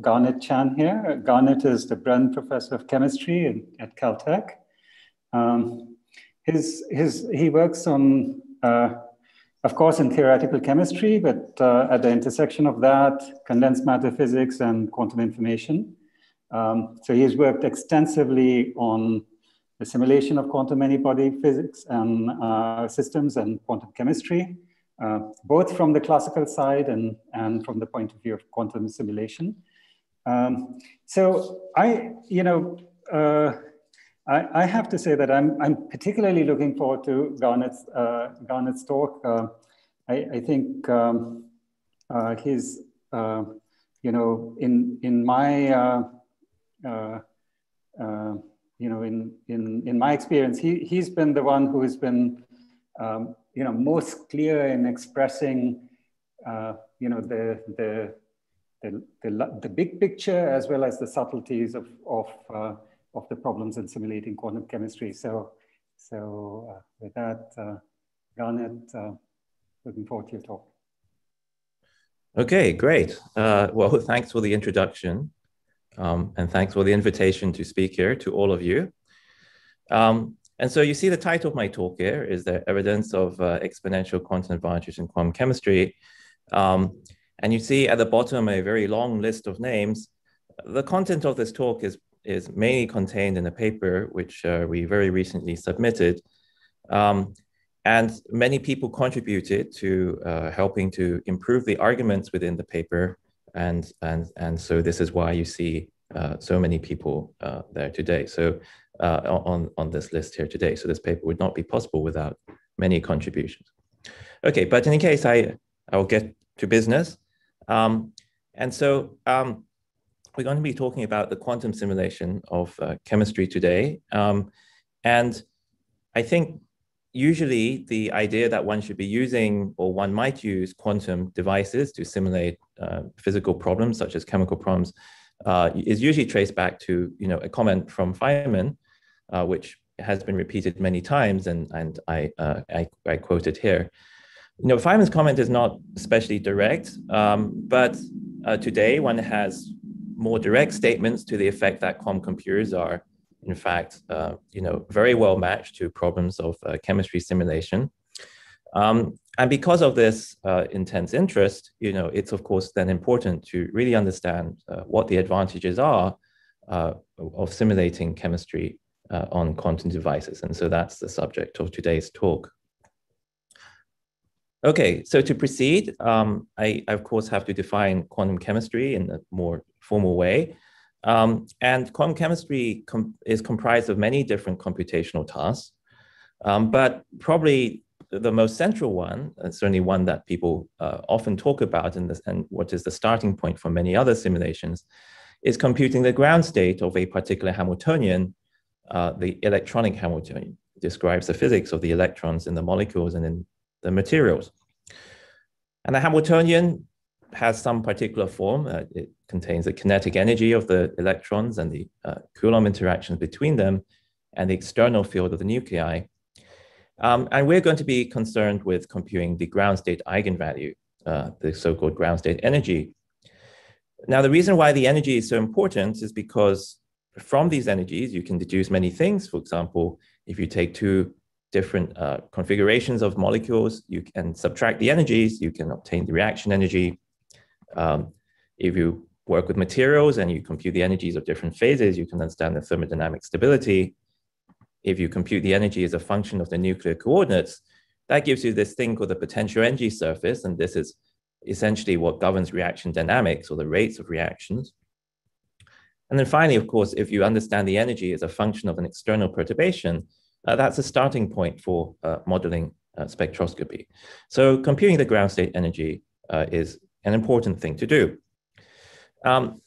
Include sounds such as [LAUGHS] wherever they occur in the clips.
Garnet Chan here. Garnet is the Bren Professor of Chemistry in, at Caltech. Um, his, his, he works on, uh, of course, in theoretical chemistry, but uh, at the intersection of that, condensed matter physics and quantum information. Um, so he's worked extensively on the simulation of quantum many-body physics and uh, systems and quantum chemistry, uh, both from the classical side and, and from the point of view of quantum simulation. Um, so I, you know, uh, I, I, have to say that I'm, I'm particularly looking forward to Garnet's, uh, Garnet's talk. Uh, I, I, think um, uh, he's, you know, in, in my you know, in, in, in my experience, he, he's been the one who has been, um, you know, most clear in expressing, uh, you know, the, the, the, the, the, big picture as well as the subtleties of, of, uh, of the problems in simulating quantum chemistry. So, so uh, with that, uh, Garnet, uh, looking forward to your talk. Okay, great. Uh, well, [LAUGHS] thanks for the introduction. Um, and thanks for the invitation to speak here to all of you. Um, and so you see the title of my talk here is the evidence of uh, exponential quantum advantage in quantum chemistry. Um, and you see at the bottom a very long list of names. The content of this talk is, is mainly contained in a paper which uh, we very recently submitted. Um, and many people contributed to uh, helping to improve the arguments within the paper and and and so this is why you see uh, so many people uh, there today. So uh, on on this list here today. So this paper would not be possible without many contributions. Okay, but in any case, I I will get to business. Um, and so um, we're going to be talking about the quantum simulation of uh, chemistry today. Um, and I think usually the idea that one should be using or one might use quantum devices to simulate uh, physical problems such as chemical problems uh, is usually traced back to you know a comment from Feynman, uh, which has been repeated many times, and and I, uh, I, I quote it here. You know, Feynman's comment is not especially direct, um, but uh, today one has more direct statements to the effect that quantum computers are in fact, uh, you know, very well matched to problems of uh, chemistry simulation. Um, and because of this uh, intense interest, you know, it's of course then important to really understand uh, what the advantages are uh, of simulating chemistry on quantum devices. And so that's the subject of today's talk. Okay, so to proceed, um, I, I, of course have to define quantum chemistry in a more formal way. Um, and quantum chemistry com is comprised of many different computational tasks, um, but probably the most central one, and certainly one that people uh, often talk about, this, and what is the starting point for many other simulations, is computing the ground state of a particular Hamiltonian, uh, the electronic Hamiltonian. Describes the physics of the electrons in the molecules and in the materials. And the Hamiltonian has some particular form. Uh, it contains the kinetic energy of the electrons and the uh, Coulomb interactions between them and the external field of the nuclei. Um, and we're going to be concerned with computing the ground state eigenvalue, uh, the so-called ground state energy. Now, the reason why the energy is so important is because from these energies, you can deduce many things. For example, if you take two different uh, configurations of molecules, you can subtract the energies, you can obtain the reaction energy. Um, if you work with materials and you compute the energies of different phases, you can understand the thermodynamic stability. If you compute the energy as a function of the nuclear coordinates, that gives you this thing called the potential energy surface. And this is essentially what governs reaction dynamics or the rates of reactions. And then finally, of course, if you understand the energy as a function of an external perturbation, uh, that's a starting point for uh, modeling uh, spectroscopy. So computing the ground state energy uh, is an important thing to do. Um,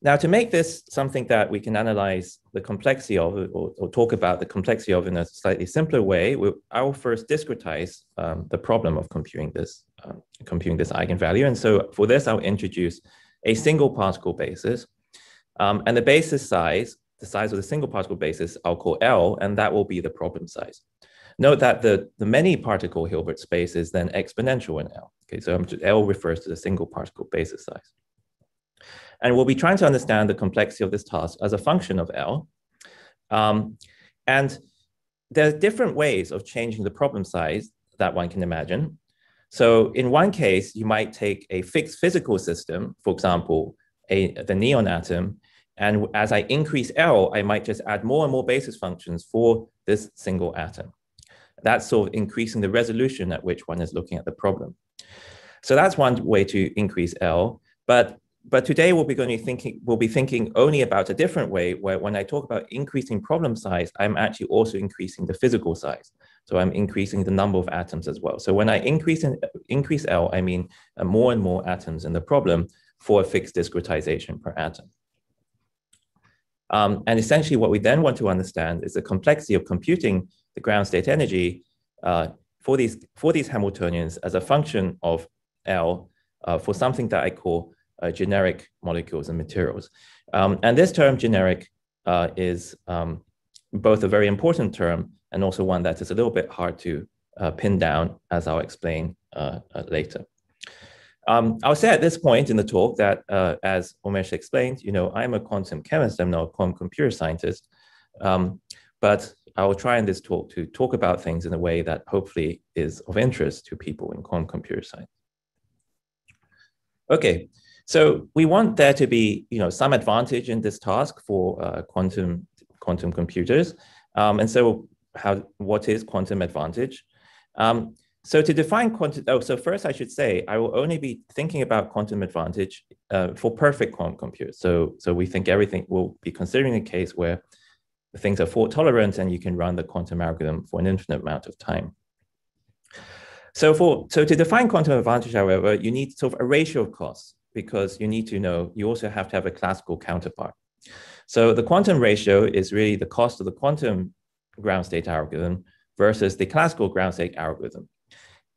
now, to make this something that we can analyze the complexity of, or, or talk about the complexity of in a slightly simpler way, we, I will first discretize um, the problem of computing this, um, computing this eigenvalue. And so for this, I'll introduce a single particle basis. Um, and the basis size, the size of the single particle basis, I'll call L, and that will be the problem size. Note that the, the many particle Hilbert space is then exponential in L. Okay, so L refers to the single particle basis size. And we'll be trying to understand the complexity of this task as a function of L. Um, and there are different ways of changing the problem size that one can imagine. So in one case, you might take a fixed physical system, for example, a, the neon atom, and as I increase L, I might just add more and more basis functions for this single atom. That's sort of increasing the resolution at which one is looking at the problem. So that's one way to increase L. But but today we'll be going to be thinking we'll be thinking only about a different way where when I talk about increasing problem size, I'm actually also increasing the physical size. So I'm increasing the number of atoms as well. So when I increase in, increase L, I mean uh, more and more atoms in the problem for a fixed discretization per atom. Um, and essentially what we then want to understand is the complexity of computing the ground state energy uh, for, these, for these Hamiltonians as a function of L uh, for something that I call uh, generic molecules and materials. Um, and this term generic uh, is um, both a very important term and also one that is a little bit hard to uh, pin down, as I'll explain uh, later. Um, I'll say at this point in the talk that, uh, as Umesh explained, you know, I'm a quantum chemist, I'm not a quantum computer scientist, um, but I will try in this talk to talk about things in a way that hopefully is of interest to people in quantum computer science. Okay, so we want there to be, you know, some advantage in this task for uh, quantum quantum computers, um, and so how what is quantum advantage? Um, so to define quantum, oh, so first I should say, I will only be thinking about quantum advantage uh, for perfect quantum computers. So, so we think everything will be considering a case where things are fault tolerant and you can run the quantum algorithm for an infinite amount of time. So for, so to define quantum advantage, however, you need sort of a ratio of costs because you need to know, you also have to have a classical counterpart. So the quantum ratio is really the cost of the quantum ground state algorithm versus the classical ground state algorithm.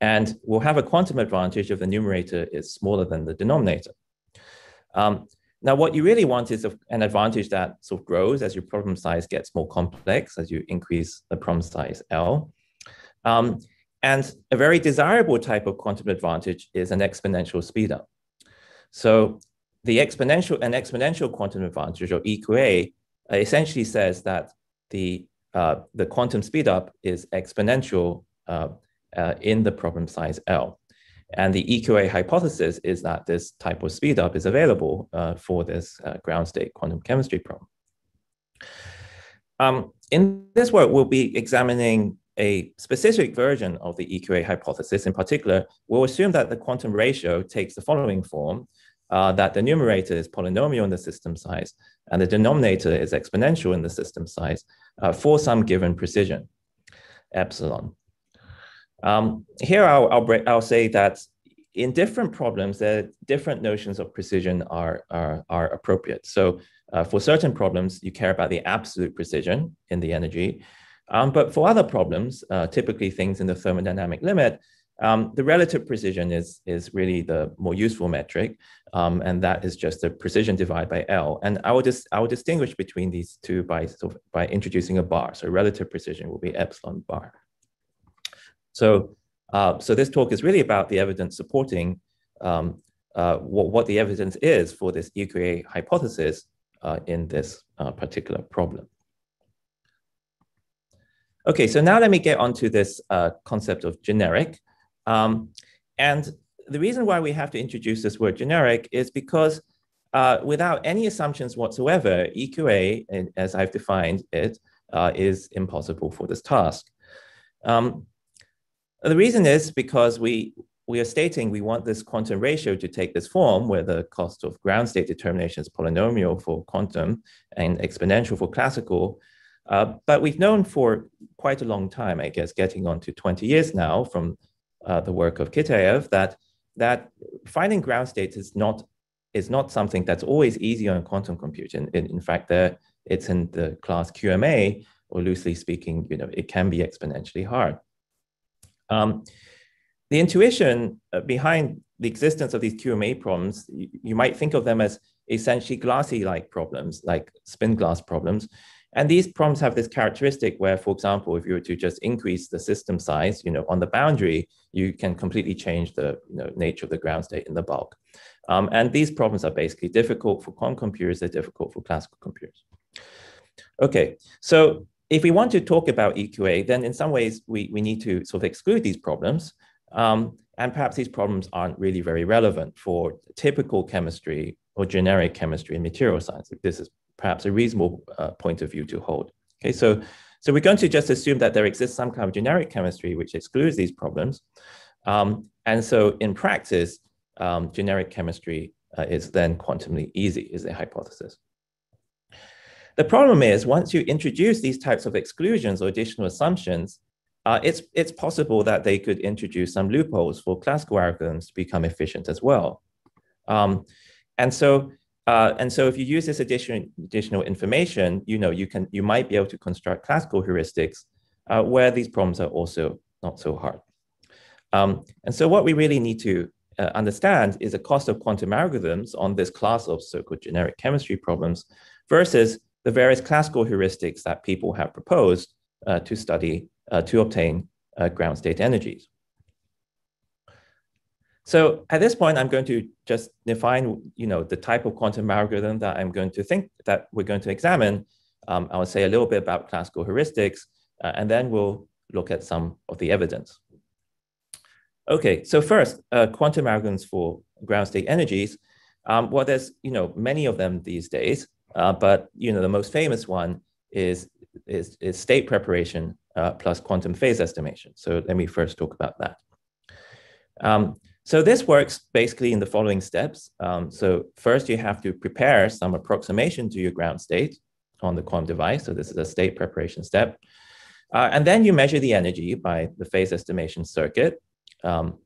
And we'll have a quantum advantage if the numerator is smaller than the denominator. Um, now, what you really want is an advantage that sort of grows as your problem size gets more complex, as you increase the problem size L. Um, and a very desirable type of quantum advantage is an exponential speedup. So the exponential and exponential quantum advantage, or EQA, essentially says that the, uh, the quantum speedup is exponential uh, uh, in the problem size L. And the EQA hypothesis is that this type of speedup is available uh, for this uh, ground state quantum chemistry problem. Um, in this work, we'll be examining a specific version of the EQA hypothesis. In particular, we'll assume that the quantum ratio takes the following form, uh, that the numerator is polynomial in the system size, and the denominator is exponential in the system size uh, for some given precision, epsilon. Um, here I'll, I'll, break, I'll say that in different problems, different notions of precision are, are, are appropriate. So uh, for certain problems, you care about the absolute precision in the energy. Um, but for other problems, uh, typically things in the thermodynamic limit, um, the relative precision is, is really the more useful metric. Um, and that is just the precision divided by L. And I will just I will distinguish between these two by, by introducing a bar. So relative precision will be epsilon bar. So, uh, so this talk is really about the evidence supporting um, uh, what, what, the evidence is for this EQA hypothesis uh, in this uh, particular problem. Okay, so now let me get onto this uh, concept of generic. Um, and the reason why we have to introduce this word generic is because uh, without any assumptions whatsoever, EQA, as I've defined it, is impossible for this task. Um, the reason is because we, we are stating we want this quantum ratio to take this form where the cost of ground state determination is polynomial for quantum and exponential for classical. Uh, but we've known for quite a long time, I guess, getting on to 20 years now from uh, the work of Kitaev, that, that finding ground states is not, is not something that's always easy on quantum computing. In, in fact, there, it's in the class QMA, or loosely speaking, you know, it can be exponentially hard. Um, the intuition uh, behind the existence of these QMA problems, you, you might think of them as essentially glassy-like problems, like spin glass problems. And these problems have this characteristic where, for example, if you were to just increase the system size, you know, on the boundary, you can completely change the you know, nature of the ground state in the bulk. Um, and these problems are basically difficult for quantum computers, they're difficult for classical computers. Okay, so if we want to talk about EQA, then in some ways we, we need to sort of exclude these problems. Um, and perhaps these problems aren't really very relevant for typical chemistry or generic chemistry and material science. This is perhaps a reasonable uh, point of view to hold. Okay, so, so we're going to just assume that there exists some kind of generic chemistry which excludes these problems. Um, and so in practice, um, generic chemistry uh, is then quantumly easy, is the hypothesis. The problem is once you introduce these types of exclusions or additional assumptions, uh, it's, it's possible that they could introduce some loopholes for classical algorithms to become efficient as well. Um, and so, uh, and so if you use this additional, additional information, you know, you can, you might be able to construct classical heuristics uh, where these problems are also not so hard. Um, and so what we really need to uh, understand is the cost of quantum algorithms on this class of so-called generic chemistry problems versus the various classical heuristics that people have proposed uh, to study, uh, to obtain uh, ground state energies. So at this point, I'm going to just define, you know, the type of quantum algorithm that I'm going to think that we're going to examine. Um, I'll say a little bit about classical heuristics, uh, and then we'll look at some of the evidence. Okay, so first, uh, quantum algorithms for ground state energies. Um, well, there's you know many of them these days, uh, but you know the most famous one is is, is state preparation uh, plus quantum phase estimation. So let me first talk about that. Um, so this works basically in the following steps. Um, so first, you have to prepare some approximation to your ground state on the quantum device. So this is a state preparation step. Uh, and then you measure the energy by the phase estimation circuit. Um,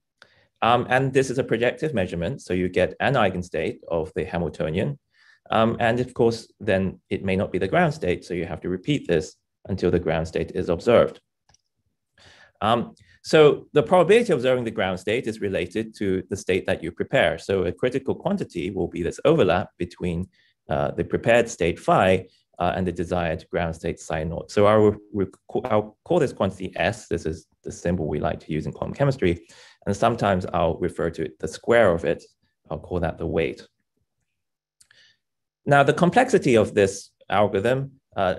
um, and this is a projective measurement, so you get an eigenstate of the Hamiltonian. Um, and of course, then it may not be the ground state, so you have to repeat this until the ground state is observed. Um, so the probability of observing the ground state is related to the state that you prepare. So a critical quantity will be this overlap between uh, the prepared state phi uh, and the desired ground state psi naught. So I'll, I'll call this quantity S. This is the symbol we like to use in quantum chemistry. And sometimes I'll refer to it, the square of it. I'll call that the weight. Now, the complexity of this algorithm uh,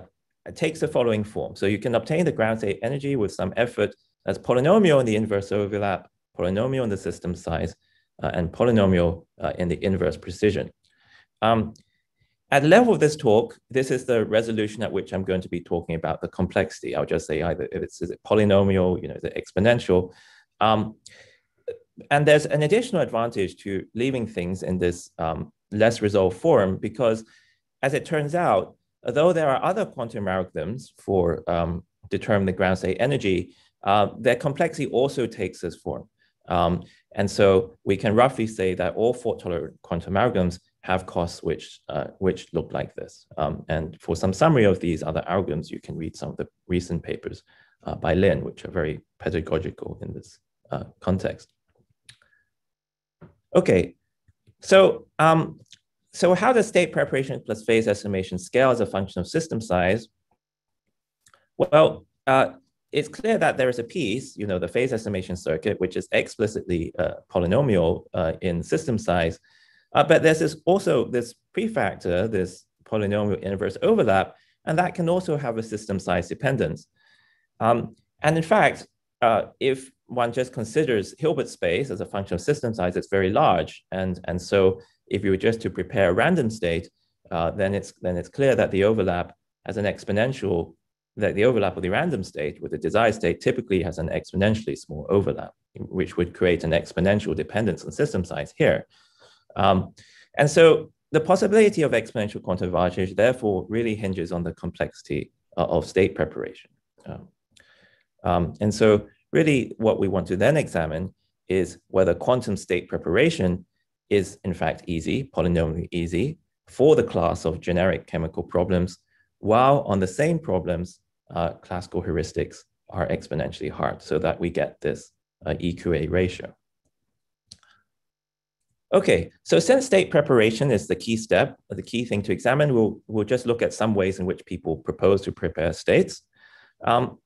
takes the following form. So you can obtain the ground state energy with some effort as polynomial in the inverse overlap, polynomial in the system size, uh, and polynomial uh, in the inverse precision. Um, at the level of this talk, this is the resolution at which I'm going to be talking about the complexity. I'll just say either if it's is it polynomial, you know, is it exponential? Um, and there's an additional advantage to leaving things in this um, less resolved form because, as it turns out, although there are other quantum algorithms for um, determining the ground state energy, uh, their complexity also takes this form. Um, and so we can roughly say that all fault tolerant quantum algorithms have costs which, uh, which look like this. Um, and for some summary of these other algorithms, you can read some of the recent papers uh, by Lin, which are very pedagogical in this uh, context. Okay, so, um, so how does state preparation plus phase estimation scale as a function of system size? Well, uh, it's clear that there is a piece, you know, the phase estimation circuit, which is explicitly uh, polynomial uh, in system size, uh, but there's this also this prefactor, this polynomial inverse overlap, and that can also have a system size dependence. Um, and in fact, uh, if one just considers Hilbert space as a function of system size, it's very large. And, and so if you were just to prepare a random state, uh, then, it's, then it's clear that the overlap has an exponential, that the overlap of the random state with the desired state typically has an exponentially small overlap, which would create an exponential dependence on system size here. Um, and so the possibility of exponential quantum advantage therefore really hinges on the complexity uh, of state preparation. Um, um, and so really what we want to then examine is whether quantum state preparation is in fact easy, polynomially easy, for the class of generic chemical problems, while on the same problems, uh, classical heuristics are exponentially hard, so that we get this uh, EQA ratio. Okay, so since state preparation is the key step, the key thing to examine, we'll, we'll just look at some ways in which people propose to prepare states. Um,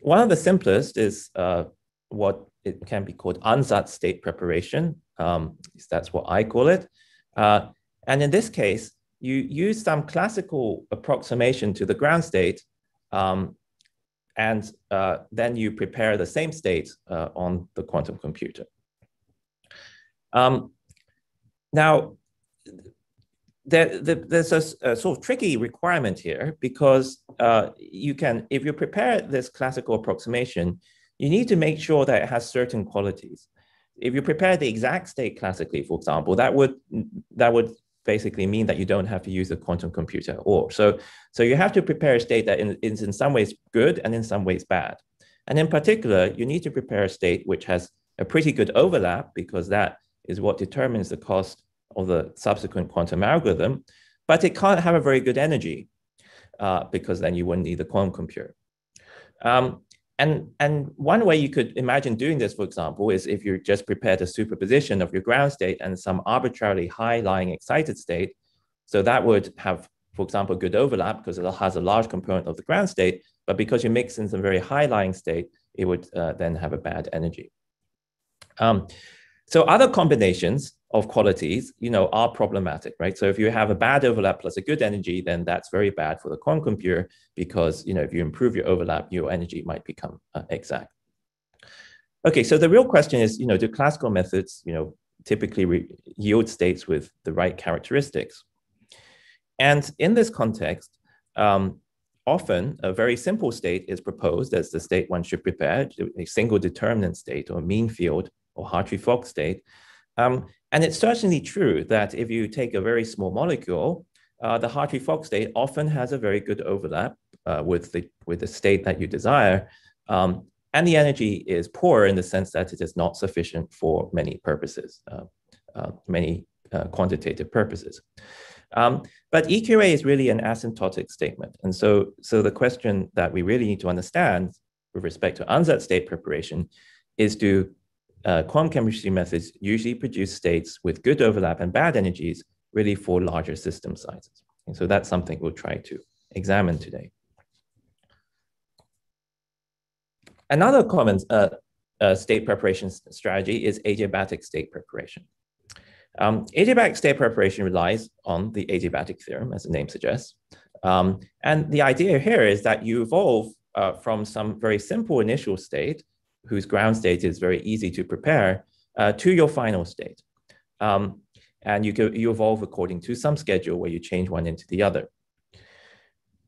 one of the simplest is uh, what it can be called ansatz state preparation. Um, that's what I call it. Uh, and in this case, you use some classical approximation to the ground state, um, and uh, then you prepare the same state uh, on the quantum computer. Um, now, there, there, there's a, a, sort of tricky requirement here because uh, you can, if you prepare this classical approximation, you need to make sure that it has certain qualities. If you prepare the exact state classically, for example, that would that would basically mean that you don't have to use a quantum computer or so so you have to prepare a state that in, is in some ways good and in some ways bad and in particular you need to prepare a state which has a pretty good overlap because that is what determines the cost of the subsequent quantum algorithm, but it can't have a very good energy uh, because then you wouldn't need the quantum computer. Um, and, and one way you could imagine doing this, for example, is if you just prepared a superposition of your ground state and some arbitrarily high lying excited state. So that would have, for example, good overlap because it has a large component of the ground state. But because you mix in some very high lying state, it would uh, then have a bad energy. Um, so other combinations of qualities, you know, are problematic, right? So if you have a bad overlap plus a good energy, then that's very bad for the quantum computer because, you know, if you improve your overlap, your energy might become uh, exact. Okay, so the real question is, you know, do classical methods, you know, typically yield states with the right characteristics? And in this context, um, often a very simple state is proposed as the state one should prepare, a single determinant state or mean field or Hartree-Fock state. Um, and it's certainly true that if you take a very small molecule, uh, the Hartree-Fock state often has a very good overlap uh, with, the, with the state that you desire. Um, and the energy is poor in the sense that it is not sufficient for many purposes, uh, uh many uh, quantitative purposes. Um, but EQA is really an asymptotic statement. And so, so the question that we really need to understand with respect to ansatz state preparation is to uh, quantum chemistry methods usually produce states with good overlap and bad energies really for larger system sizes. And so that's something we'll try to examine today. Another common uh, uh, state preparation strategy is adiabatic state preparation. Um, adiabatic state preparation relies on the adiabatic theorem, as the name suggests. Um, and the idea here is that you evolve uh, from some very simple initial state whose ground state is very easy to prepare, uh, to your final state. Um, and you, go, you evolve according to some schedule where you change one into the other.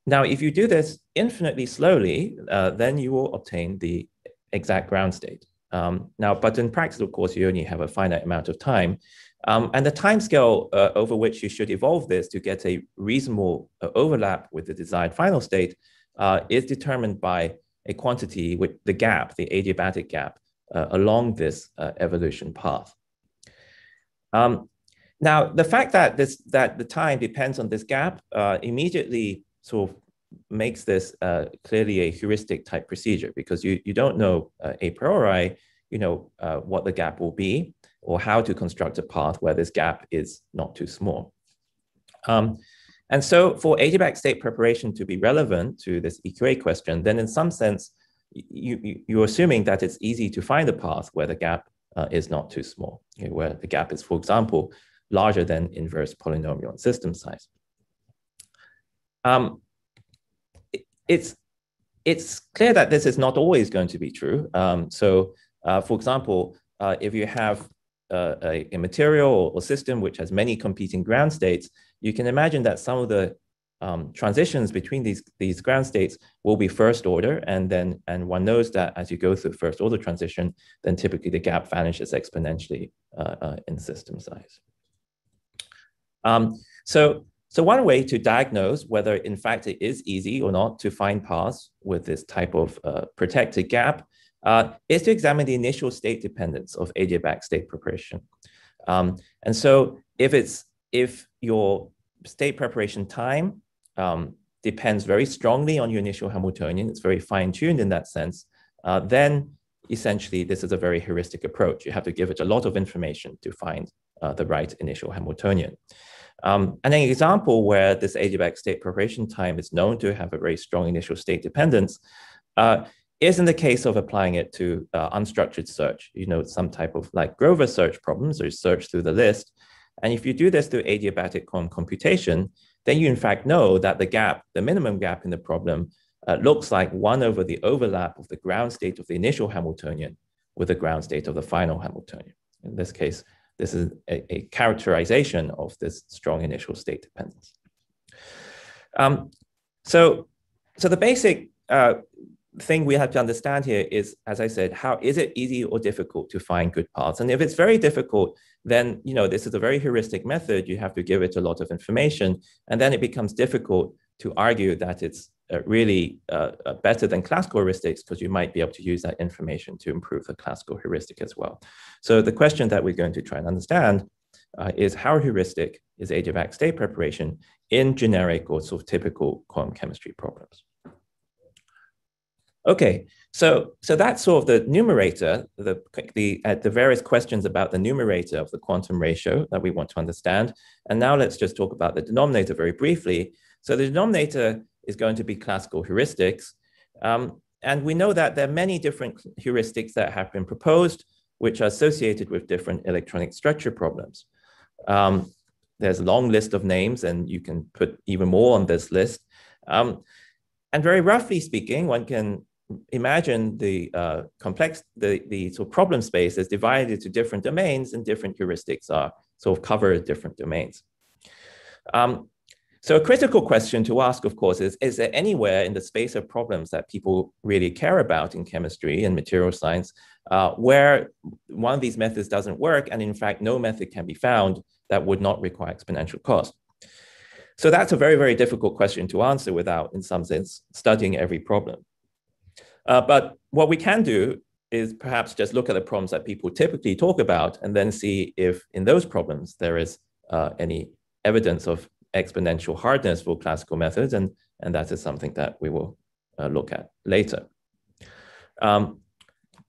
Now, if you do this infinitely slowly, uh, then you will obtain the exact ground state. Um, now, but in practice, of course, you only have a finite amount of time. Um, and the timescale uh, over which you should evolve this to get a reasonable uh, overlap with the desired final state uh, is determined by a quantity with the gap, the adiabatic gap, uh, along this uh, evolution path. Um, now, the fact that this that the time depends on this gap uh, immediately sort of makes this uh, clearly a heuristic type procedure because you, you don't know uh, a priori, you know, uh, what the gap will be or how to construct a path where this gap is not too small. Um, and so for adiabatic state preparation to be relevant to this EQA question, then in some sense, you, you, you're assuming that it's easy to find a path where the gap uh, is not too small, where the gap is, for example, larger than inverse polynomial system size. Um, it, it's, it's clear that this is not always going to be true. Um, so, uh, for example, uh, if you have uh, a, a, material or system which has many competing ground states, you can imagine that some of the um, transitions between these, these ground states will be first order. And then, and one knows that as you go through first order transition, then typically the gap vanishes exponentially uh, uh, in system size. Um, so, so one way to diagnose whether in fact it is easy or not to find paths with this type of uh, protected gap uh, is to examine the initial state dependence of adiabatic state preparation. Um, and so if it's if your state preparation time um, depends very strongly on your initial Hamiltonian, it's very fine-tuned in that sense, uh, then essentially this is a very heuristic approach. You have to give it a lot of information to find uh, the right initial Hamiltonian. Um, and an example where this adiabatic state preparation time is known to have a very strong initial state dependence uh, is in the case of applying it to uh, unstructured search, you know, some type of like Grover search problems or search through the list. And if you do this through adiabatic computation, then you in fact know that the gap, the minimum gap in the problem uh, looks like one over the overlap of the ground state of the initial Hamiltonian with the ground state of the final Hamiltonian. In this case, this is a, a characterization of this strong initial state dependence. Um, so, so the basic uh, thing we have to understand here is, as I said, how is it easy or difficult to find good paths? And if it's very difficult, then you know this is a very heuristic method. You have to give it a lot of information, and then it becomes difficult to argue that it's uh, really uh, uh, better than classical heuristics because you might be able to use that information to improve the classical heuristic as well. So the question that we're going to try and understand uh, is how heuristic is adiabatic state preparation in generic or sort of typical quantum chemistry problems. Okay, so so that's sort of the numerator, the the uh, the various questions about the numerator of the quantum ratio that we want to understand. And now let's just talk about the denominator very briefly. So the denominator is going to be classical heuristics, um, and we know that there are many different heuristics that have been proposed, which are associated with different electronic structure problems. Um, there's a long list of names, and you can put even more on this list. Um, and very roughly speaking, one can imagine the uh, complex, the, the sort of problem space is divided into different domains and different heuristics are sort of cover different domains. Um, so a critical question to ask, of course, is, is there anywhere in the space of problems that people really care about in chemistry and material science uh, where one of these methods doesn't work and in fact no method can be found that would not require exponential cost? So that's a very, very difficult question to answer without, in some sense, studying every problem. Uh, but what we can do is perhaps just look at the problems that people typically talk about and then see if in those problems there is uh, any evidence of exponential hardness for classical methods. And, and that is something that we will uh, look at later. Um,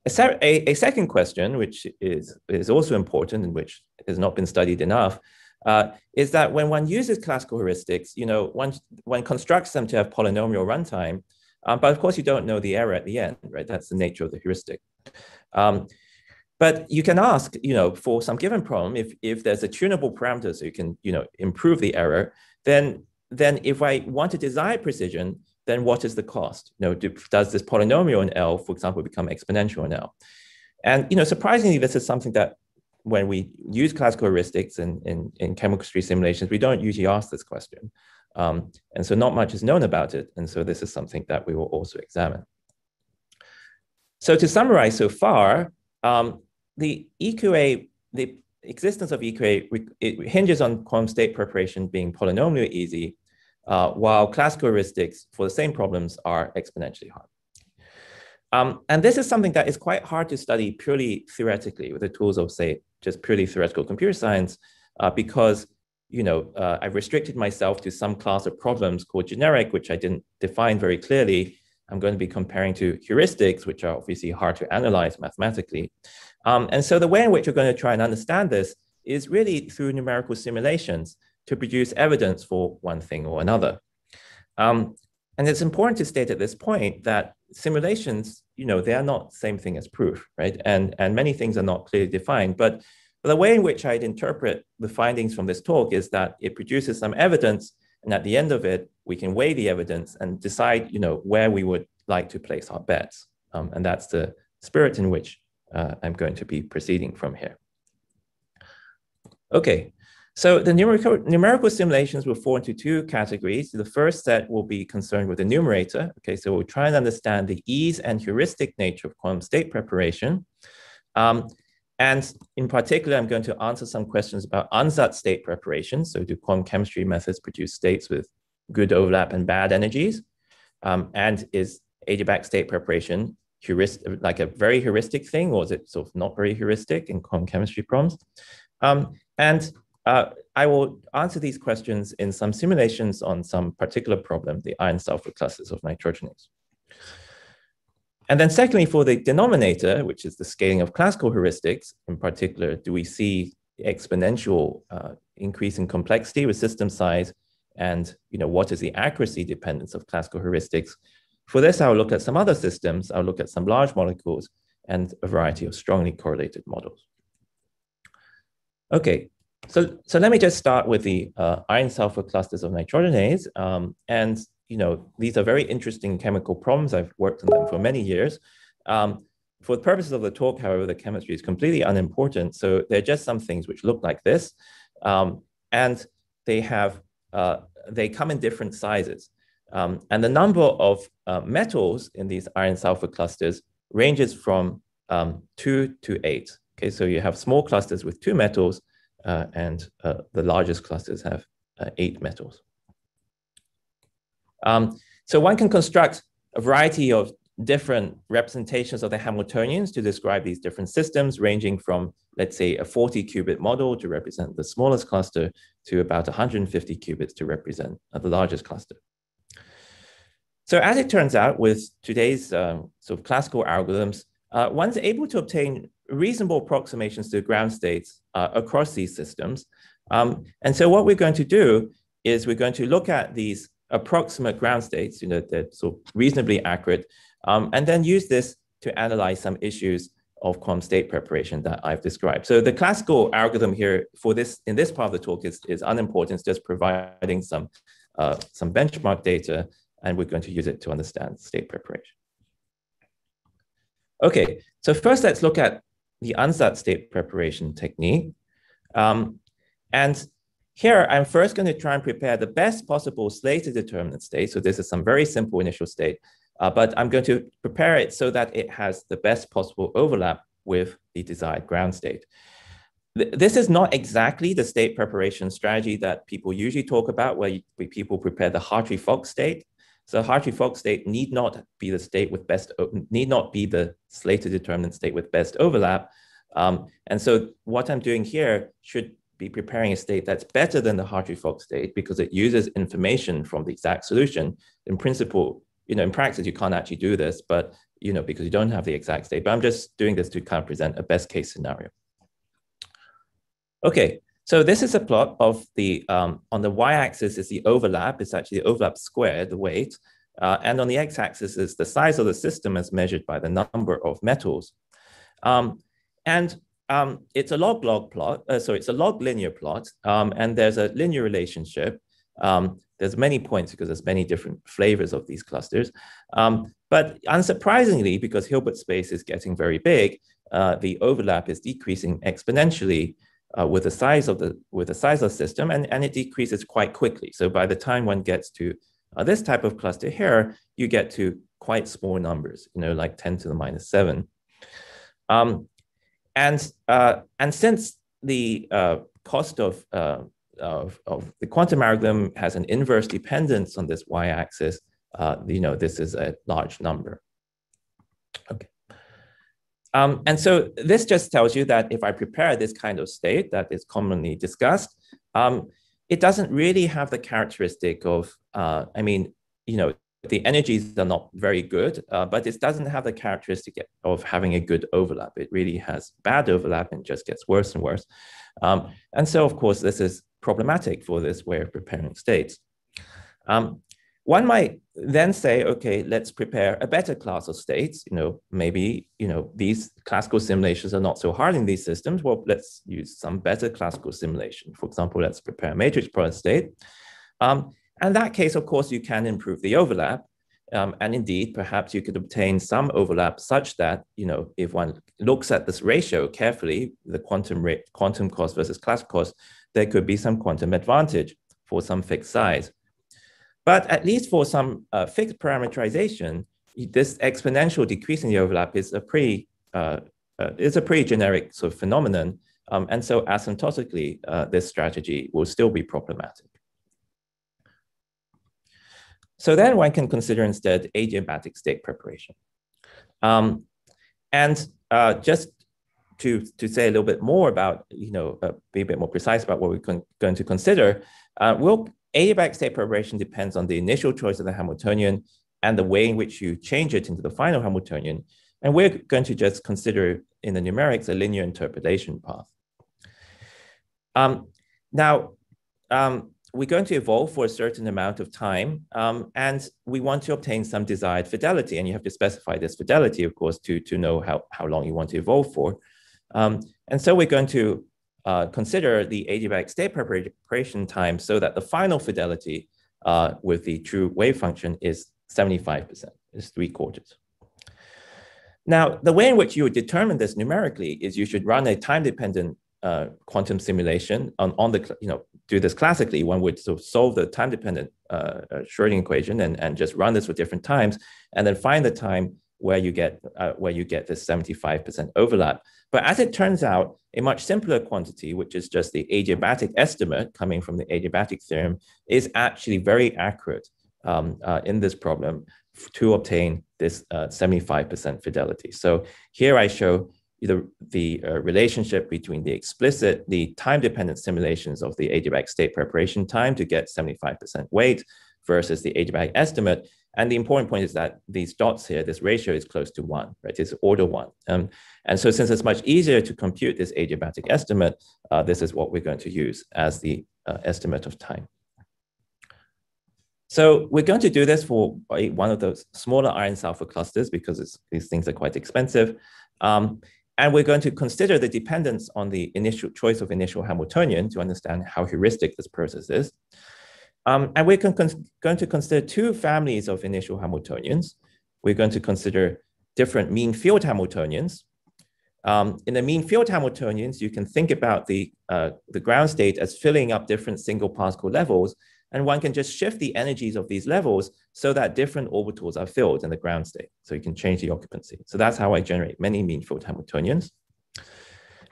a, a, second question, which is, is also important and which has not been studied enough, uh, is that when one uses classical heuristics, you know, one, one constructs them to have polynomial runtime, um, but of course, you don't know the error at the end, right? That's the nature of the heuristic. Um, but you can ask, you know, for some given problem, if, if there's a tunable parameter so you can, you know, improve the error, then, then if I want to design precision, then what is the cost? You know, do, does this polynomial in L, for example, become exponential in L? And, you know, surprisingly, this is something that when we use classical heuristics in, in, in chemistry simulations, we don't usually ask this question. Um, and so not much is known about it. And so this is something that we will also examine. So to summarize so far, um, the EQA, the existence of EQA it hinges on quantum state preparation being polynomially easy, uh, while classical heuristics for the same problems are exponentially hard. Um, and this is something that is quite hard to study purely theoretically with the tools of, say, just purely theoretical computer science, uh, because you know, uh, I've restricted myself to some class of problems called generic, which I didn't define very clearly. I'm going to be comparing to heuristics, which are obviously hard to analyze mathematically. Um, and so the way in which we're going to try and understand this is really through numerical simulations to produce evidence for one thing or another. Um, and it's important to state at this point that simulations, you know, they are not the same thing as proof, right? And, and many things are not clearly defined, but but the way in which I'd interpret the findings from this talk is that it produces some evidence, and at the end of it, we can weigh the evidence and decide, you know, where we would like to place our bets. Um, and that's the spirit in which uh, I'm going to be proceeding from here. Okay, so the numerical, numerical simulations will fall into two categories. The first set will be concerned with the numerator. Okay, so we'll try and understand the ease and heuristic nature of quantum state preparation. Um, and in particular, I'm going to answer some questions about ansatz state preparation. So do quantum chemistry methods produce states with good overlap and bad energies? Um, and is adiabatic state preparation heuristic, like a very heuristic thing, or is it sort of not very heuristic in quantum chemistry problems? Um, and uh, I will answer these questions in some simulations on some particular problem, the iron sulfur clusters of nitrogenase. And then secondly, for the denominator, which is the scaling of classical heuristics, in particular, do we see exponential uh, increase in complexity with system size? And you know, what is the accuracy dependence of classical heuristics for this, I'll look at some other systems. I'll look at some large molecules and a variety of strongly correlated models. Okay, so, so let me just start with the uh, iron sulfur clusters of nitrogenase. Um, and, you know, these are very interesting chemical problems. I've worked on them for many years. Um, for the purposes of the talk, however, the chemistry is completely unimportant. So they're just some things which look like this. Um, and they have, uh, they come in different sizes. Um, and the number of uh, metals in these iron sulfur clusters ranges from um, two to eight. Okay, so you have small clusters with two metals, uh, and uh, the largest clusters have uh, eight metals. Um, so one can construct a variety of different representations of the Hamiltonians to describe these different systems, ranging from, let's say, a 40 qubit model to represent the smallest cluster to about 150 qubits to represent the largest cluster. So as it turns out, with today's um, sort of classical algorithms, uh, one's able to obtain reasonable approximations to ground states uh, across these systems. Um, and so what we're going to do is we're going to look at these approximate ground states, you know, that of reasonably accurate, um, and then use this to analyze some issues of quantum state preparation that I've described. So the classical algorithm here for this in this part of the talk is, is unimportant, it's just providing some, uh, some benchmark data, and we're going to use it to understand state preparation. Okay, so first let's look at the ansatz state preparation technique. Um, and here, I'm first going to try and prepare the best possible Slater determinant state. So this is some very simple initial state, uh, but I'm going to prepare it so that it has the best possible overlap with the desired ground state. This is not exactly the state preparation strategy that people usually talk about, where people prepare the Hartree-Fock state. So Hartree-Fock state need not be the state with best, need not be the Slater determinant state with best overlap. Um, and so what I'm doing here should be preparing a state that's better than the Hartree-Fock state because it uses information from the exact solution. In principle, you know, in practice, you can't actually do this, but, you know, because you don't have the exact state, but I'm just doing this to kind of present a best case scenario. Okay, so this is a plot of the, um, on the y-axis is the overlap, it's actually the overlap squared, the weight, uh, and on the x-axis is the size of the system as measured by the number of metals. Um, and um, it's a log-log plot, uh, so it's a log linear plot, um, and there's a linear relationship. Um, there's many points because there's many different flavors of these clusters. Um, but unsurprisingly, because Hilbert space is getting very big, uh, the overlap is decreasing exponentially uh, with the size of the with the size of the system, and, and it decreases quite quickly. So by the time one gets to uh, this type of cluster here, you get to quite small numbers, you know, like 10 to the minus seven. Um, and uh, and since the uh, cost of, uh, of, of the quantum algorithm has an inverse dependence on this y-axis, uh, you know, this is a large number. Okay. Um, and so this just tells you that if I prepare this kind of state that is commonly discussed, um, it doesn't really have the characteristic of, uh, I mean, you know, the energies are not very good, uh, but it doesn't have the characteristic of having a good overlap. It really has bad overlap and just gets worse and worse. Um, and so, of course, this is problematic for this way of preparing states. Um, one might then say, okay, let's prepare a better class of states. You know, maybe, you know, these classical simulations are not so hard in these systems. Well, let's use some better classical simulation. For example, let's prepare a matrix product state. Um, and that case, of course, you can improve the overlap. Um, and indeed, perhaps you could obtain some overlap such that, you know, if one looks at this ratio carefully, the quantum rate, quantum cost versus classical cost, there could be some quantum advantage for some fixed size. But at least for some uh, fixed parameterization, this exponential decrease in the overlap is a pretty uh, uh, is a pretty generic sort of phenomenon. Um, and so asymptotically, uh, this strategy will still be problematic. So then one can consider instead adiabatic state preparation. Um, and uh, just to, to say a little bit more about, you know, uh, be a bit more precise about what we're going to consider, uh, we'll Adiabatic state preparation depends on the initial choice of the Hamiltonian and the way in which you change it into the final Hamiltonian. And we're going to just consider in the numerics a linear interpolation path. Um, now, um, we're going to evolve for a certain amount of time, um, and we want to obtain some desired fidelity. And you have to specify this fidelity, of course, to, to know how, how long you want to evolve for. Um, and so we're going to uh, consider the adiabatic state preparation time so that the final fidelity uh, with the true wave function is 75%, is three quarters. Now, the way in which you would determine this numerically is you should run a time-dependent uh, quantum simulation on, on the, you know, do this classically, one would sort of solve the time-dependent uh, uh, Schrodinger equation and, and just run this for different times, and then find the time where you get uh, where you get this 75% overlap. But as it turns out, a much simpler quantity, which is just the adiabatic estimate coming from the adiabatic theorem, is actually very accurate um, uh, in this problem to obtain this 75% uh, fidelity. So here I show the, the uh, relationship between the explicit, the time-dependent simulations of the adiabatic state preparation time to get 75% weight versus the adiabatic estimate. And the important point is that these dots here, this ratio is close to one, right? It's order one. Um, and so since it's much easier to compute this adiabatic estimate, uh, this is what we're going to use as the uh, estimate of time. So we're going to do this for one of those smaller iron sulfur clusters because these things are quite expensive. Um, and we're going to consider the dependence on the initial choice of initial Hamiltonian to understand how heuristic this process is. Um, and we're going to consider two families of initial Hamiltonians. We're going to consider different mean field Hamiltonians. Um, in the mean field Hamiltonians, you can think about the, uh, the ground state as filling up different single particle levels and one can just shift the energies of these levels so that different orbitals are filled in the ground state. So you can change the occupancy. So that's how I generate many mean field Hamiltonians.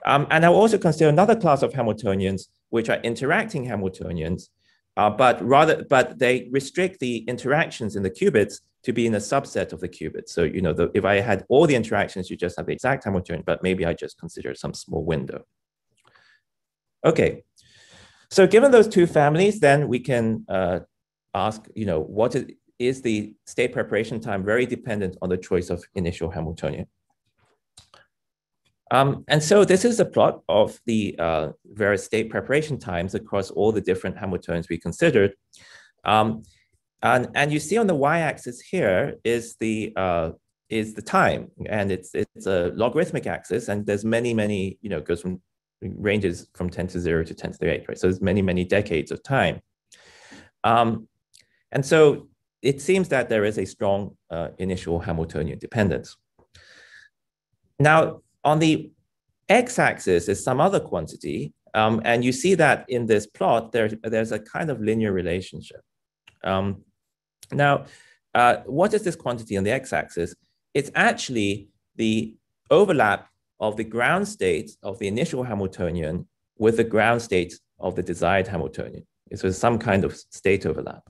Um, and I'll also consider another class of Hamiltonians, which are interacting Hamiltonians, uh, but rather, but they restrict the interactions in the qubits to be in a subset of the qubits. So, you know, the, if I had all the interactions, you just have the exact Hamiltonian, but maybe I just consider some small window. Okay, so given those two families, then we can uh, ask, you know, what is, is the state preparation time very dependent on the choice of initial Hamiltonian? Um, and so this is a plot of the uh, various state preparation times across all the different Hamiltonians we considered. Um, and, and you see on the y-axis here is the uh, is the time, and it's it's a logarithmic axis, and there's many many you know goes from ranges from 10 to 0 to 10 to the 8, right? So there's many, many decades of time. Um, and so it seems that there is a strong uh, initial Hamiltonian dependence. Now, on the x-axis is some other quantity, um, and you see that in this plot, there, there's a kind of linear relationship. Um, now, uh, what is this quantity on the x-axis? It's actually the overlap of the ground state of the initial Hamiltonian with the ground state of the desired Hamiltonian. So some kind of state overlap.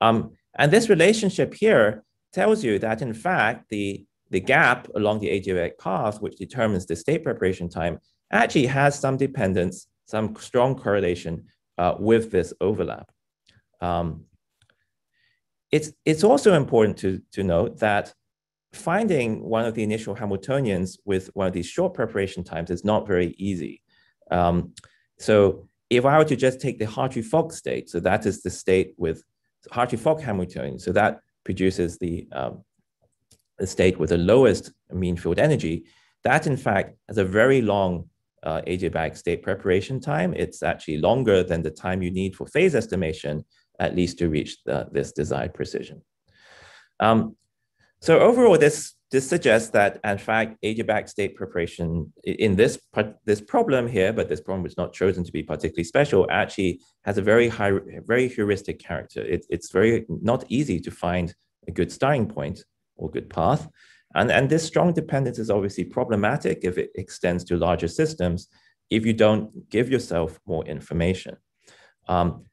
Um, and this relationship here tells you that in fact, the, the gap along the adiabatic path, which determines the state preparation time, actually has some dependence, some strong correlation uh, with this overlap. Um, it's, it's also important to, to note that finding one of the initial Hamiltonians with one of these short preparation times is not very easy. Um, so if I were to just take the Hartree-Fock state, so that is the state with Hartree-Fock Hamiltonian, so that produces the, um, the state with the lowest mean field energy, that in fact has a very long uh, state preparation time. It's actually longer than the time you need for phase estimation, at least to reach the, this desired precision. Um, so overall, this this suggests that, in fact, adiabatic state preparation in this this problem here, but this problem was not chosen to be particularly special, actually has a very high, very heuristic character. It, it's very not easy to find a good starting point or good path. And, and this strong dependence is obviously problematic if it extends to larger systems, if you don't give yourself more information. Um,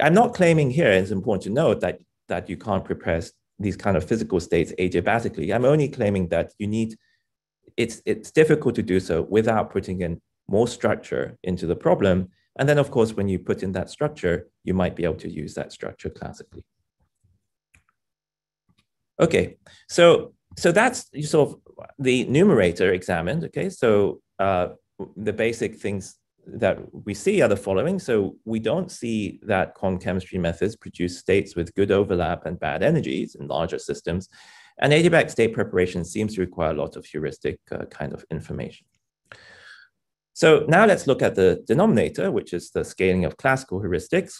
I'm not claiming here, it's important to note that, that you can't prepare these kind of physical states adiabatically. I'm only claiming that you need, it's, it's difficult to do so without putting in more structure into the problem. And then of course, when you put in that structure, you might be able to use that structure classically. Okay, so, so that's sort of the numerator examined, okay? So uh, the basic things that we see are the following. So we don't see that quantum chemistry methods produce states with good overlap and bad energies in larger systems. And adiabatic state preparation seems to require a lot of heuristic uh, kind of information. So now let's look at the denominator, which is the scaling of classical heuristics.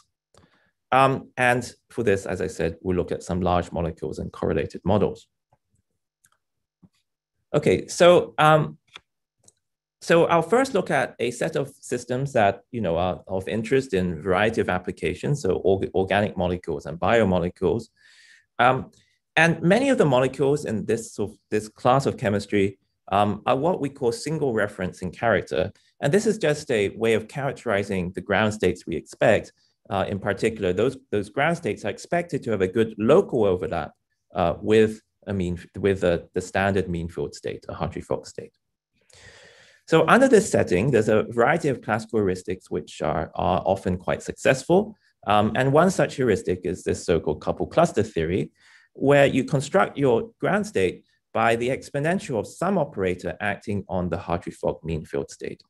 Um, and for this, as I said, we'll look at some large molecules and correlated models. Okay, so um, so I'll first look at a set of systems that you know are of interest in a variety of applications, so org organic molecules and biomolecules. Um, and many of the molecules in this, sort of, this class of chemistry um, are what we call single reference in character. And this is just a way of characterizing the ground states we expect. Uh, in particular, those, those ground states are expected to have a good local overlap uh, with, a mean, with a, the standard mean field state, a Hartree-Fock state. So under this setting, there's a variety of classical heuristics which are, are often quite successful. Um, and one such heuristic is this so-called couple cluster theory, where you construct your ground state by the exponential of some operator acting on the Hartree-Fock mean field state.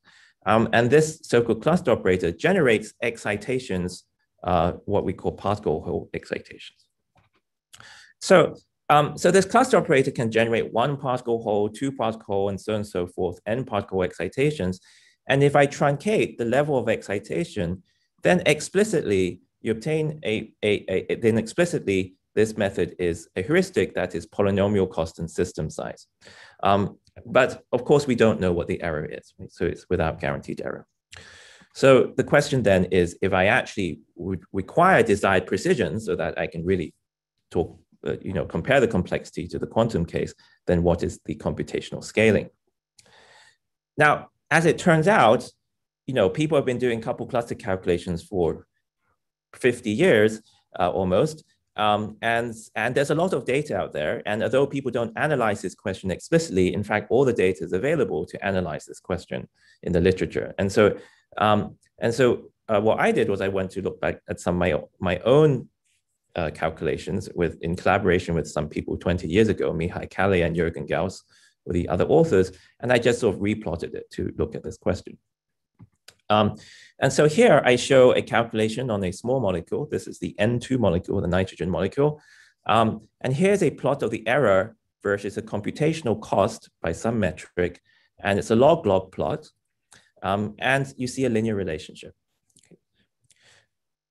Um, and this so-called cluster operator generates excitations, uh, what we call particle hole excitations. So um, so this cluster operator can generate one particle hole, two particle hole, and so on and so forth, n particle excitations. And if I truncate the level of excitation, then explicitly you obtain a, a, a, then explicitly this method is a heuristic that is polynomial cost and system size. Um, but of course, we don't know what the error is, so it's without guaranteed error. So the question then is, if I actually would require desired precision so that I can really talk uh, you know, compare the complexity to the quantum case, then what is the computational scaling? Now, as it turns out, you know, people have been doing couple cluster calculations for 50 years uh, almost. Um, and, and there's a lot of data out there. And although people don't analyze this question explicitly, in fact, all the data is available to analyze this question in the literature. And so, um, and so uh, what I did was I went to look back at some of my, my own uh, calculations with in collaboration with some people 20 years ago, Mihály Kállay and Jürgen Gauss were the other authors, and I just sort of replotted it to look at this question. Um, and so here I show a calculation on a small molecule. This is the N2 molecule, the nitrogen molecule. Um, and here's a plot of the error versus a computational cost by some metric. And it's a log-log plot. Um, and you see a linear relationship.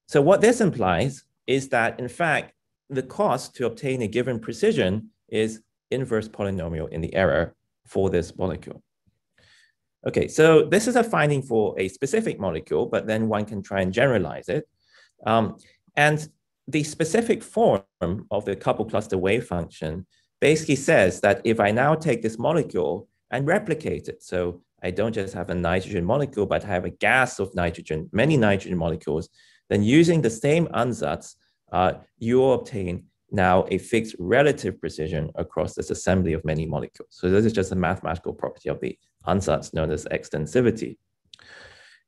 So what this implies is that, in fact, the cost to obtain a given precision is inverse polynomial in the error for this molecule. Okay, so this is a finding for a specific molecule, but then one can try and generalize it. Um, and the specific form of the couple cluster wave function basically says that if I now take this molecule and replicate it, so I don't just have a nitrogen molecule, but I have a gas of nitrogen, many nitrogen molecules, then using the same ansatz, uh, you will obtain now a fixed relative precision across this assembly of many molecules. So this is just a mathematical property of the ansatz known as extensivity.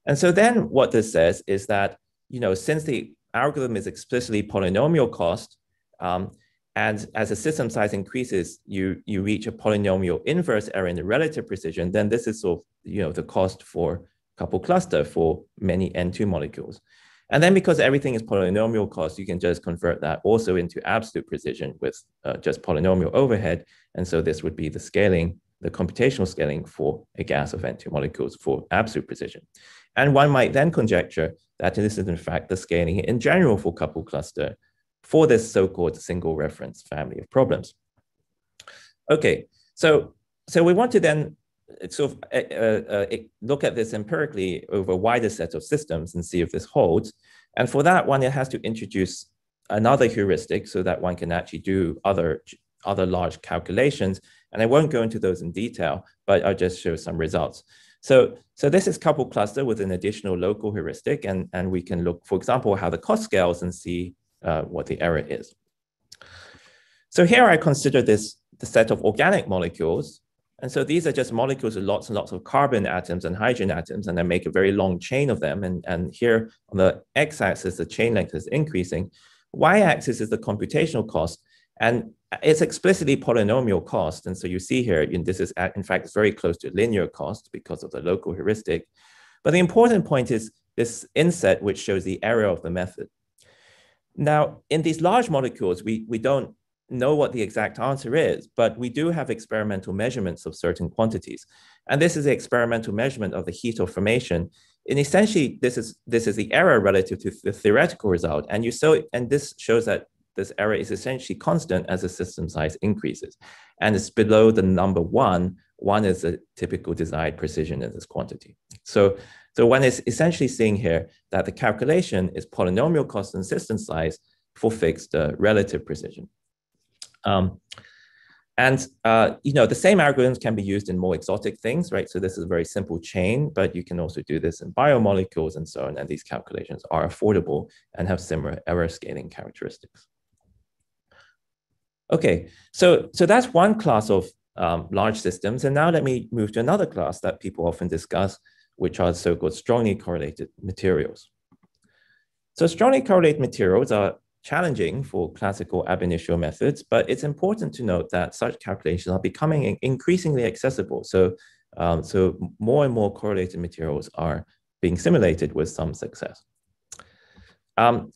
And so then what this says is that, you know, since the algorithm is explicitly polynomial cost, um, and as the system size increases, you, you reach a polynomial inverse error in the relative precision, then this is sort of, you know, the cost for couple cluster for many N2 molecules. And then because everything is polynomial cost, you can just convert that also into absolute precision with uh, just polynomial overhead. And so this would be the scaling, the computational scaling for a gas of N2 molecules for absolute precision. And one might then conjecture that this is in fact the scaling in general for couple cluster for this so-called single reference family of problems. Okay, so, so we want to then of uh, uh, uh look at this empirically over a wider set of systems and see if this holds. And for that one, it has to introduce another heuristic so that one can actually do other, other large calculations. And I won't go into those in detail, but I'll just show some results. So, so this is couple cluster with an additional local heuristic, and, and we can look, for example, how the cost scales and see uh, what the error is. So here I consider this the set of organic molecules and so these are just molecules with lots and lots of carbon atoms and hydrogen atoms, and I make a very long chain of them. And, and here on the x-axis, the chain length is increasing. Y-axis is the computational cost, and it's explicitly polynomial cost. And so you see here, this is in fact very close to linear cost because of the local heuristic. But the important point is this inset, which shows the error of the method. Now, in these large molecules, we, we don't know what the exact answer is, but we do have experimental measurements of certain quantities. And this is the experimental measurement of the heat of formation. And essentially, this is this is the error relative to the theoretical result. And you so and this shows that this error is essentially constant as the system size increases. And it's below the number one. One is the typical desired precision in this quantity. So, so one is essentially seeing here that the calculation is polynomial constant system size for fixed uh, relative precision. Um, and uh, you know the same algorithms can be used in more exotic things, right? So this is a very simple chain, but you can also do this in biomolecules and so on. And these calculations are affordable and have similar error scaling characteristics. Okay, so so that's one class of um, large systems, and now let me move to another class that people often discuss, which are so-called strongly correlated materials. So strongly correlated materials are challenging for classical ab initio methods, but it's important to note that such calculations are becoming increasingly accessible. So, um, so more and more correlated materials are being simulated with some success. Um,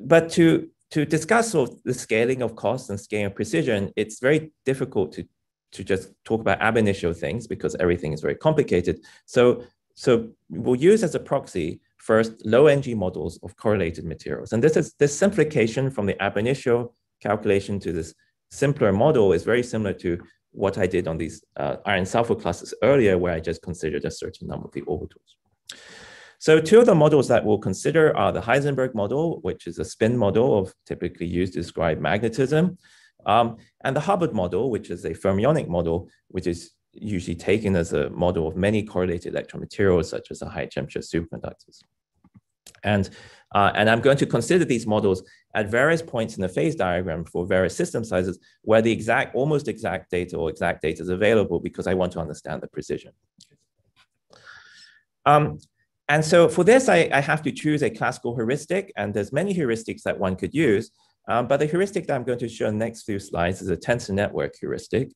but to, to discuss sort of the scaling of cost and scaling of precision, it's very difficult to, to just talk about ab initio things because everything is very complicated. So, so we'll use as a proxy first low energy models of correlated materials. And this is this simplification from the ab initio calculation to this simpler model is very similar to what I did on these uh, iron sulfur clusters earlier, where I just considered a certain number of the orbitals. So two of the models that we'll consider are the Heisenberg model, which is a spin model of typically used to describe magnetism, um, and the Hubbard model, which is a fermionic model, which is usually taken as a model of many correlated electron materials, such as the high temperature superconductors. And, uh, and I'm going to consider these models at various points in the phase diagram for various system sizes where the exact, almost exact data or exact data is available because I want to understand the precision. Um, and so for this, I, I, have to choose a classical heuristic, and there's many heuristics that one could use. Um, but the heuristic that I'm going to show in the next few slides is a tensor network heuristic.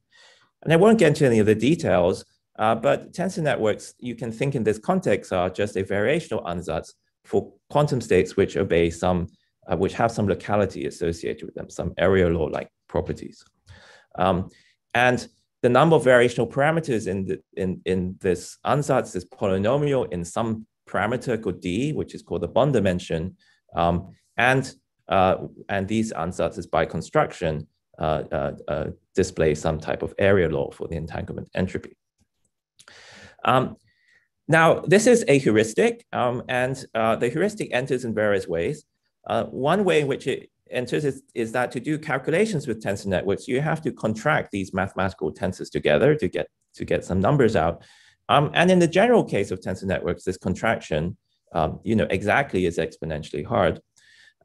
And I won't get into any of the details, uh, but tensor networks, you can think in this context, are just a variational ansatz for quantum states which obey some, uh, which have some locality associated with them, some area law-like properties. Um, and the number of variational parameters in, the, in, in this ansatz is polynomial in some parameter called d, which is called the bond dimension. Um, and, uh, and these ansatzes by construction uh, uh, uh, display some type of area law for the entanglement entropy. Um, now, this is a heuristic, um, and uh, the heuristic enters in various ways. Uh, one way in which it enters is, is, that to do calculations with tensor networks, you have to contract these mathematical tensors together to get, to get some numbers out. Um, and in the general case of tensor networks, this contraction, um, you know, exactly is exponentially hard.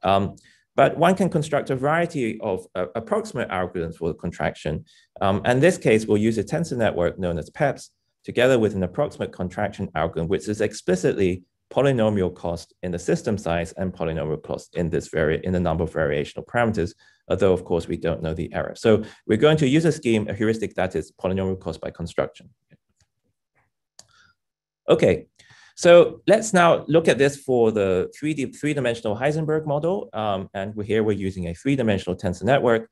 Um, but one can construct a variety of uh, approximate algorithms for the contraction. Um, and in this case, we'll use a tensor network known as PEPS, together with an approximate contraction algorithm, which is explicitly polynomial cost in the system size and polynomial cost in this vari in the number of variational parameters, although of course we don't know the error. So we're going to use a scheme, a heuristic that is polynomial cost by construction. Okay, so let's now look at this for the 3D, three-dimensional Heisenberg model. Um, and we're here we're using a three-dimensional tensor network.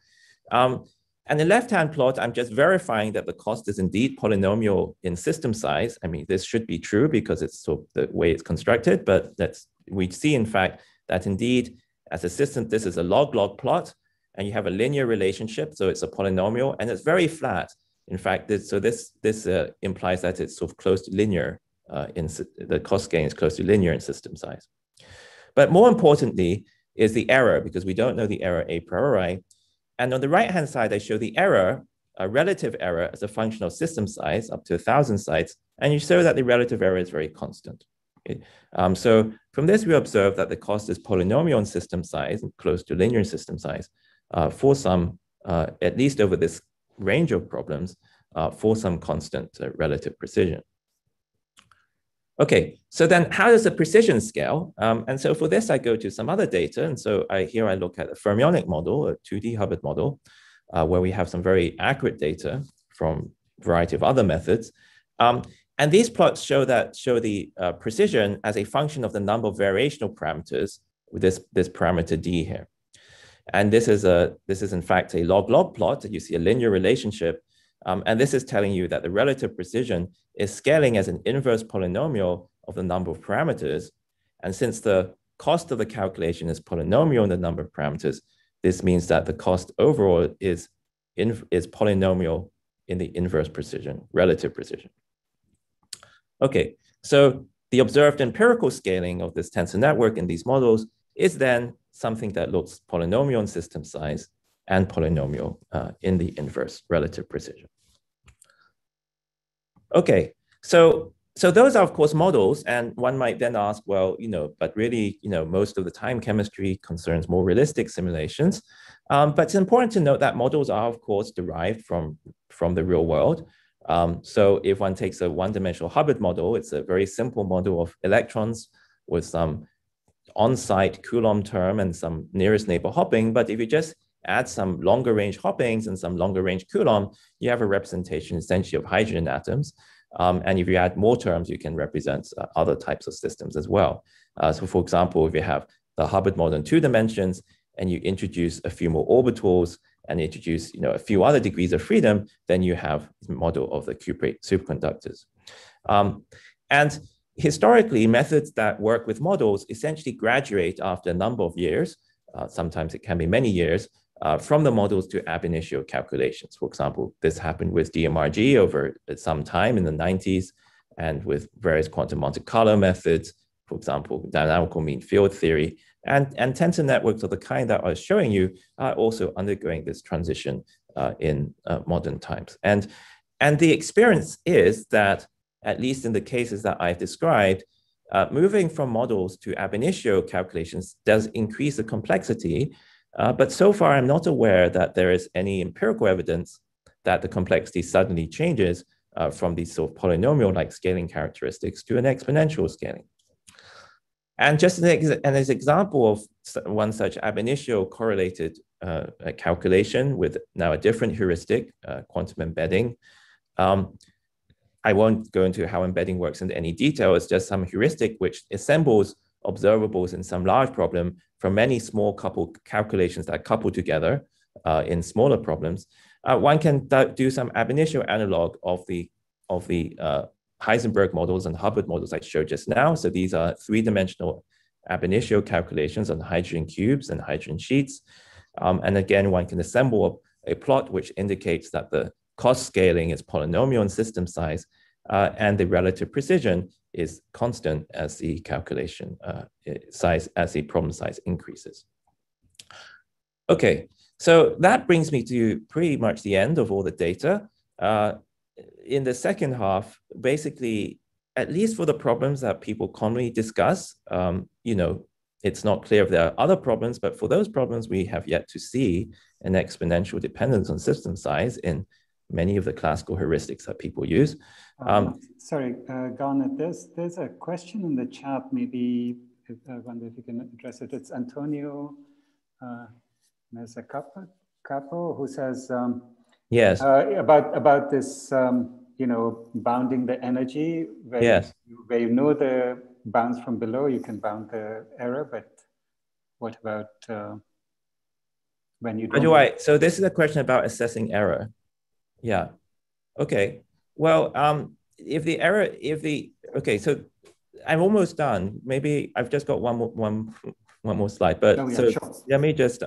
Um, and the left-hand plot, I'm just verifying that the cost is indeed polynomial in system size. I mean, this should be true because it's so the way it's constructed, but that's, we see in fact that indeed as a system, this is a log-log plot and you have a linear relationship. So it's a polynomial and it's very flat. In fact, this, so this, this uh, implies that it's sort of close to linear uh, in the cost gain is close to linear in system size. But more importantly is the error, because we don't know the error a priori. And on the right-hand side, I show the error, a relative error as a function of system size up to a thousand sites, and you show that the relative error is very constant. Um, so from this, we observe that the cost is polynomial in system size and close to linear in system size uh, for some, uh, at least over this range of problems, uh, for some constant uh, relative precision. Okay, so then how does the precision scale? Um, and so for this, I go to some other data. And so I, here I look at a fermionic model, a 2D Hubbard model, uh, where we have some very accurate data from a variety of other methods. Um, and these plots show that show the uh, precision as a function of the number of variational parameters with this, this parameter d here. And this is a this is in fact a log-log plot. That you see a linear relationship, um, and this is telling you that the relative precision is scaling as an inverse polynomial of the number of parameters. And since the cost of the calculation is polynomial in the number of parameters, this means that the cost overall is in, is polynomial in the inverse precision, relative precision. Okay, so the observed empirical scaling of this tensor network in these models is then something that looks polynomial in system size and polynomial uh, in the inverse relative precision. Okay, so so those are of course models, and one might then ask, well, you know, but really, you know, most of the time chemistry concerns more realistic simulations. Um, but it's important to note that models are of course derived from from the real world. Um, so if one takes a one-dimensional Hubbard model, it's a very simple model of electrons with some on-site Coulomb term and some nearest neighbor hopping. But if you just add some longer range hoppings and some longer range Coulomb, you have a representation essentially of hydrogen atoms. Um, and if you add more terms, you can represent uh, other types of systems as well. Uh, so for example, if you have the Hubbard model in two dimensions and you introduce a few more orbitals and introduce you know, a few other degrees of freedom, then you have the model of the cuprate superconductors. Um, and historically, methods that work with models essentially graduate after a number of years. Uh, sometimes it can be many years uh, from the models to ab initio calculations. For example, this happened with DMRG over some time in the 90s and with various quantum Monte Carlo methods, for example, dynamical mean field theory. And, and tensor networks of the kind that I was showing you are also undergoing this transition uh, in uh, modern times. And, and the experience is that, at least in the cases that I've described, uh, moving from models to ab initio calculations does increase the complexity. Uh, but so far, I'm not aware that there is any empirical evidence that the complexity suddenly changes uh, from these sort of polynomial-like scaling characteristics to an exponential scaling. And just an, an example of one such ab initio correlated uh, calculation with now a different heuristic, uh, quantum embedding. Um, I won't go into how embedding works in any detail. It's just some heuristic which assembles observables in some large problem from many small couple calculations that couple together uh, in smaller problems. Uh, one can do some ab initio analog of the of the uh, Heisenberg models and Hubbard models I showed just now. So these are three-dimensional ab initio calculations on hydrogen cubes and hydrogen sheets. Um, and again, one can assemble a plot which indicates that the cost scaling is polynomial in system size, uh, and the relative precision is constant as the calculation uh, size, as the problem size increases. Okay, so that brings me to pretty much the end of all the data. Uh, in the second half, basically, at least for the problems that people commonly discuss, um, you know, it's not clear if there are other problems, but for those problems, we have yet to see an exponential dependence on system size in many of the classical heuristics that people use. Um, um, sorry, uh, Garnet, there's, there's a question in the chat, maybe, if, I wonder if you can address it. It's Antonio uh, Capo, who says, um, Yes. Uh, about about this, um, you know, bounding the energy. Where yes. You, where you know the bounds from below, you can bound the error. But what about uh, when you? Do I? So this is a question about assessing error. Yeah. Okay. Well, um, if the error, if the okay, so I'm almost done. Maybe I've just got one more one one more slide, but yeah, so sure. let me just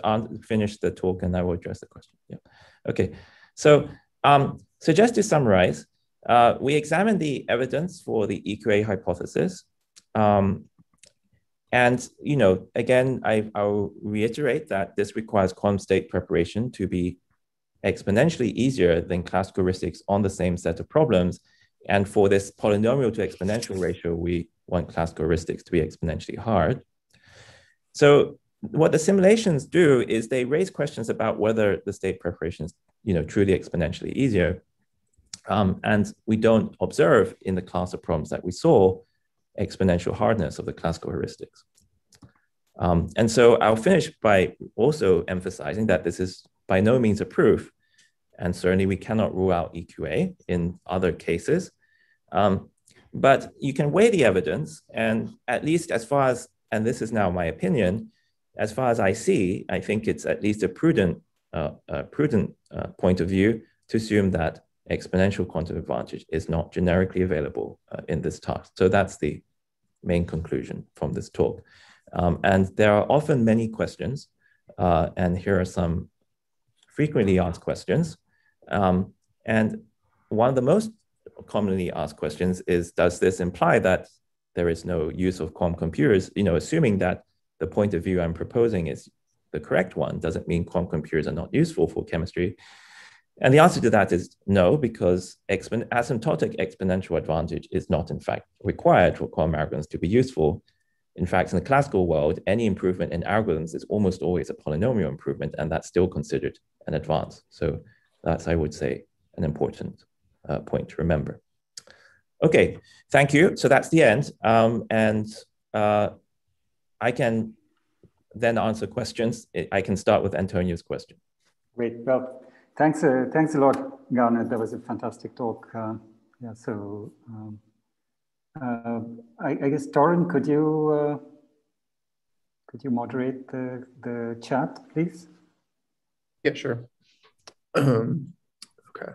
finish the talk and I will address the question. Yeah. Okay. So, um, so just to summarize, uh, we examined the evidence for the EQA hypothesis. Um, and, you know, again, I, I'll reiterate that this requires quantum state preparation to be exponentially easier than classical heuristics on the same set of problems. And for this polynomial to exponential ratio, we want classical heuristics to be exponentially hard. So what the simulations do is they raise questions about whether the state preparation is you know, truly exponentially easier. Um, and we don't observe in the class of problems that we saw exponential hardness of the classical heuristics. Um, and so I'll finish by also emphasizing that this is by no means a proof, and certainly we cannot rule out EQA in other cases. Um, but you can weigh the evidence, and at least as far as, and this is now my opinion, as far as I see, I think it's at least a prudent, uh, a prudent uh, point of view to assume that exponential quantum advantage is not generically available uh, in this task. So that's the main conclusion from this talk. Um, and there are often many questions, uh, and here are some frequently asked questions. Um, and one of the most commonly asked questions is, does this imply that there is no use of quantum computers? You know, assuming that the point of view I'm proposing is the correct one, doesn't mean quantum computers are not useful for chemistry. And the answer to that is no, because expon asymptotic exponential advantage is not in fact required for quantum algorithms to be useful. In fact, in the classical world, any improvement in algorithms is almost always a polynomial improvement, and that's still considered an advance. So that's, I would say, an important uh, point to remember. Okay, thank you. So that's the end. Um, and uh, I can then answer questions. I can start with Antonio's question. Great. Well, thanks, uh, thanks a lot, Garnet. That was a fantastic talk. Uh, yeah, so um, uh, I, I, guess, Torin, could you uh, could you moderate the, the chat, please? Yeah, sure. Um, [CLEARS THROAT] okay.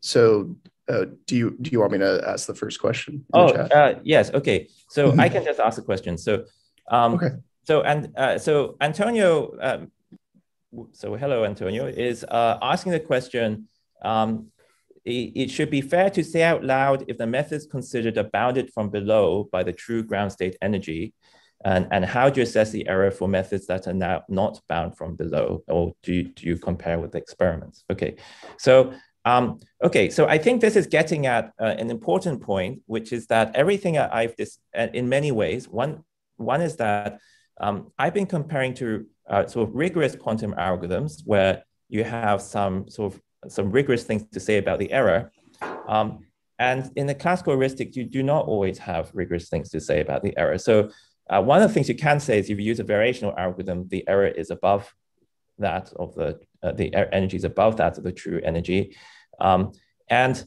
So uh, do you do you want me to ask the first question? Oh, uh, yes. Okay. So I can just ask a question. So, um, okay. So and uh, so Antonio, um, so hello Antonio is uh, asking the question. Um, it, should be fair to say out loud if the methods considered are bounded from below by the true ground state energy, and, and how do you assess the error for methods that are now not bound from below, or do you, do you compare with the experiments? Okay, so um, okay, so I think this is getting at uh, an important point, which is that everything I've this uh, in many ways. One one is that um, I've been comparing to uh, sort of rigorous quantum algorithms where you have some sort of some rigorous things to say about the error. Um, and in the classical heuristic, you do not always have rigorous things to say about the error. So uh, one of the things you can say is if you use a variational algorithm, the error is above that of the uh, the energy is above that of the true energy. Um, and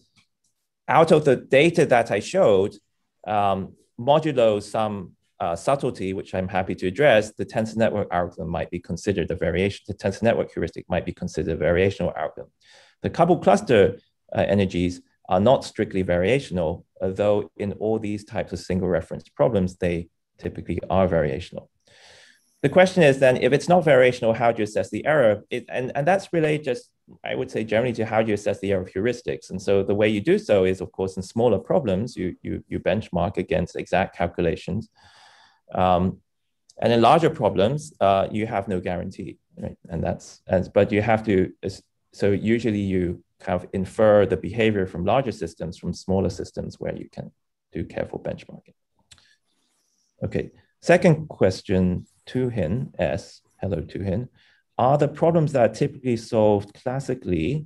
out of the data that I showed, um, modulo some uh, subtlety, which I'm happy to address, the tensor network algorithm might be considered a variation, the tensor network heuristic might be considered a variational algorithm. The coupled cluster uh, energies are not strictly variational, although in all these types of single reference problems, they typically are variational. The question is then, if it's not variational, how do you assess the error? It, and, and that's really just I would say generally to how do you assess the error of heuristics. And so the way you do so is, of course, in smaller problems, you, you, you benchmark against exact calculations. Um, and in larger problems, uh, you have no guarantee, right? And that's, and, but you have to, so usually you kind of infer the behavior from larger systems from smaller systems where you can do careful benchmarking. Okay, second question, to Tuhin S, hello to Tuhin are the problems that are typically solved classically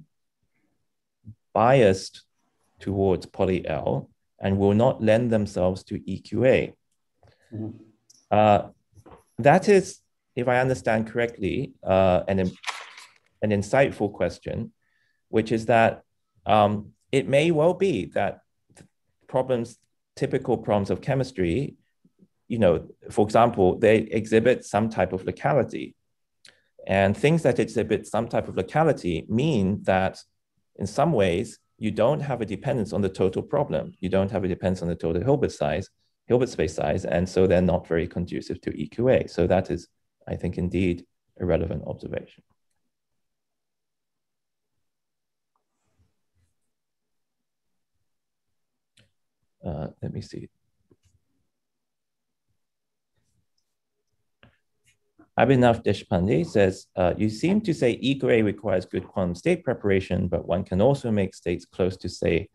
biased towards poly L and will not lend themselves to EQA. Mm-hmm. Uh, that is, if I understand correctly, uh, an, an insightful question, which is that um, it may well be that problems, typical problems of chemistry, you know, for example, they exhibit some type of locality and things that exhibit some type of locality mean that in some ways, you don't have a dependence on the total problem. You don't have a dependence on the total Hilbert size, Hilbert space size, and so they're not very conducive to EQA. So that is, I think, indeed a relevant observation. Uh, let me see. Abhinav Deshpande says, uh, you seem to say EQA requires good quantum state preparation, but one can also make states close to, say,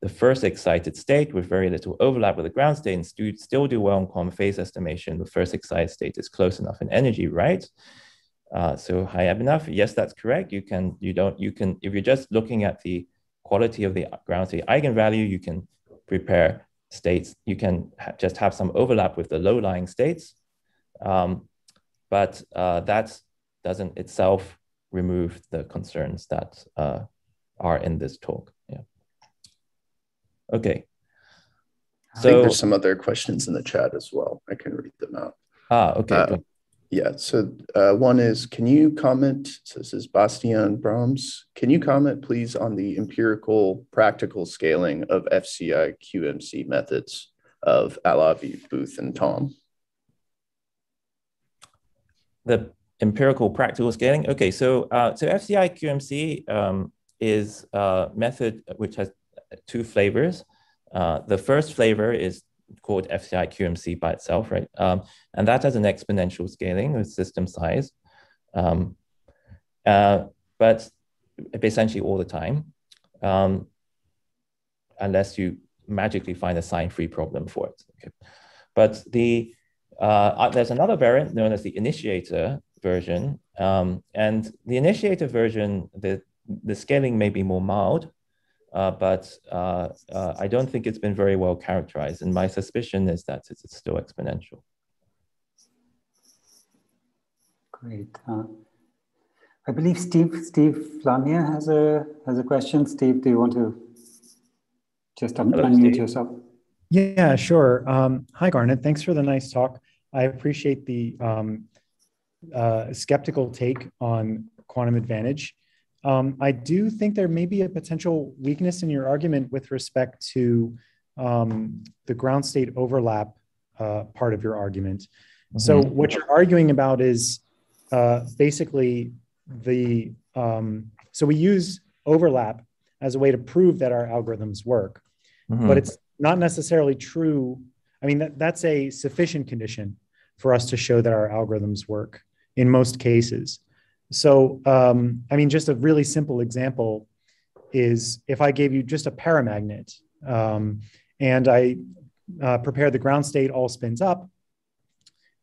the first excited state with very little overlap with the ground state and st still do well in quantum phase estimation. The first excited state is close enough in energy, right? Uh, so hi Abhinav, yes, that's correct. You can, you don't, you can, if you're just looking at the quality of the ground state eigenvalue, you can prepare states, you can ha just have some overlap with the low-lying states. Um, but uh, that doesn't itself remove the concerns that uh, are in this talk. Yeah. Okay. So think there's some other questions in the chat as well. I can read them out. Ah, okay. Uh, yeah. So uh, one is, can you comment? So this is Bastian Brahms. Can you comment, please, on the empirical practical scaling of FCI QMC methods of Alavi, Booth, and Thom? The empirical practical scaling. Okay. So uh, so FCI QMC um, is a method which has two flavors. Uh, the first flavor is called FCI QMC by itself, right? Um, and that has an exponential scaling with system size, um, uh, but essentially all the time, um, unless you magically find a sign-free problem for it. Okay. But the uh, uh, there's another variant known as the initiator version, um, and the initiator version, the the scaling may be more mild, but uh, uh, I don't think it's been very well characterized. And my suspicion is that it's still exponential. Great. Uh, I believe Steve Steve Flammia has a has a question. Steve, do you want to just un Hello, unmute Steve. yourself? Yeah, sure. Um, hi, Garnet. Thanks for the nice talk. I appreciate the um, uh, skeptical take on quantum advantage. Um, I do think there may be a potential weakness in your argument with respect to um, the ground state overlap uh, part of your argument. Mm-hmm. So, what you're arguing about is uh, basically the um, so we use overlap as a way to prove that our algorithms work, mm-hmm. but it's not necessarily true. I mean, that, that's a sufficient condition for us to show that our algorithms work in most cases. So, um, I mean, just a really simple example is if I gave you just a paramagnet um, and I uh, prepare the ground state all spins up,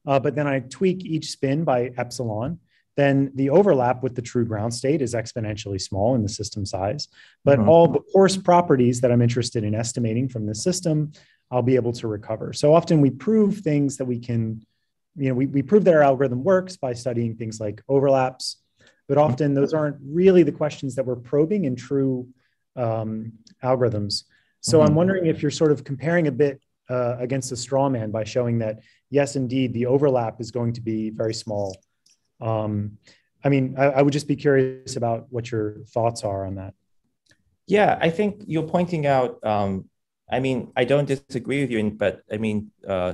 uh, but then I tweak each spin by epsilon, then the overlap with the true ground state is exponentially small in the system size. But mm-hmm. all the coarse properties that I'm interested in estimating from the system, I'll be able to recover. So often we prove things that we can you know, we, we prove that our algorithm works by studying things like overlaps, but often those aren't really the questions that we're probing in true um, algorithms. So mm-hmm. I'm wondering if you're sort of comparing a bit uh, against a straw man by showing that, yes, indeed, the overlap is going to be very small. Um, I mean, I, I would just be curious about what your thoughts are on that. Yeah, I think you're pointing out. Um, I mean, I don't disagree with you, but I mean, uh,